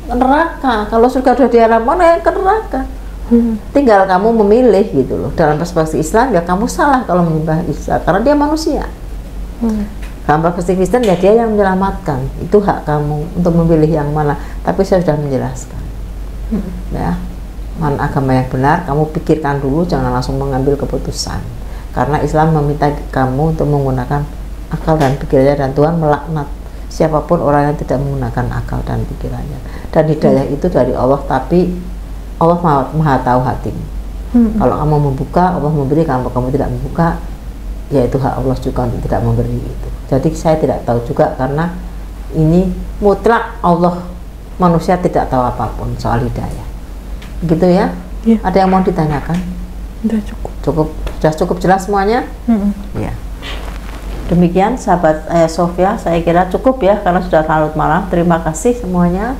Neraka. Kalau surga sudah diharapkan ya ke neraka. Tinggal kamu memilih gitu loh. Dalam perspektif Islam ya kamu salah kalau menyembah Isa karena dia manusia. Dalam perspektif Kristen ya dia yang menyelamatkan. Itu hak kamu untuk memilih yang mana. Tapi saya sudah menjelaskan. Ya mana agama yang benar kamu pikirkan dulu jangan langsung mengambil keputusan. Karena Islam meminta kamu untuk menggunakan akal dan pikirannya dan Tuhan melaknat siapa pun orang yang tidak menggunakan akal dan pikirannya. Dan hidayah itu dari Allah tapi Allah maha, maha tahu hatimu. Kalau kamu membuka Allah memberi. Kalau kamu tidak membuka ya itu hak Allah juga untuk tidak memberi itu. Jadi saya tidak tahu juga karena ini mutlak Allah manusia tidak tahu apa pun soal hidayah gitu ya? Iya. ada yang mau ditanyakan? Udah cukup. cukup. Sudah cukup jelas semuanya? Mm-mm. ya demikian sahabat ayah Sofia saya kira cukup ya karena sudah larut malam. Terima kasih semuanya.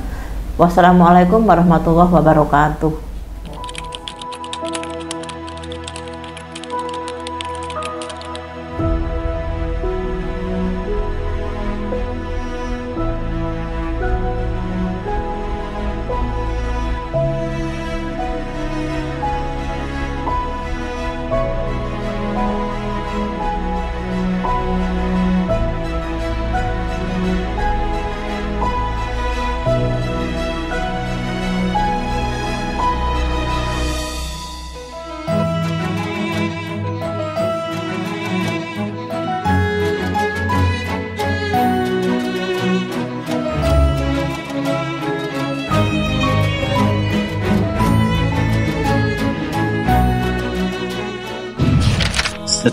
Wassalamualaikum warahmatullahi wabarakatuh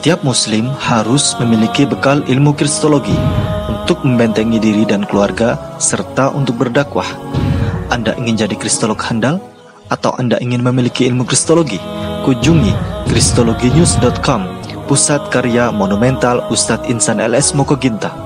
Setiap muslim harus memiliki bekal ilmu kristologi untuk membentengi diri dan keluarga serta untuk berdakwah. Anda ingin jadi kristolog handal atau Anda ingin memiliki ilmu kristologi? Kunjungi kristologinews.com, pusat karya monumental Ustadz Insan LS Mokoginta.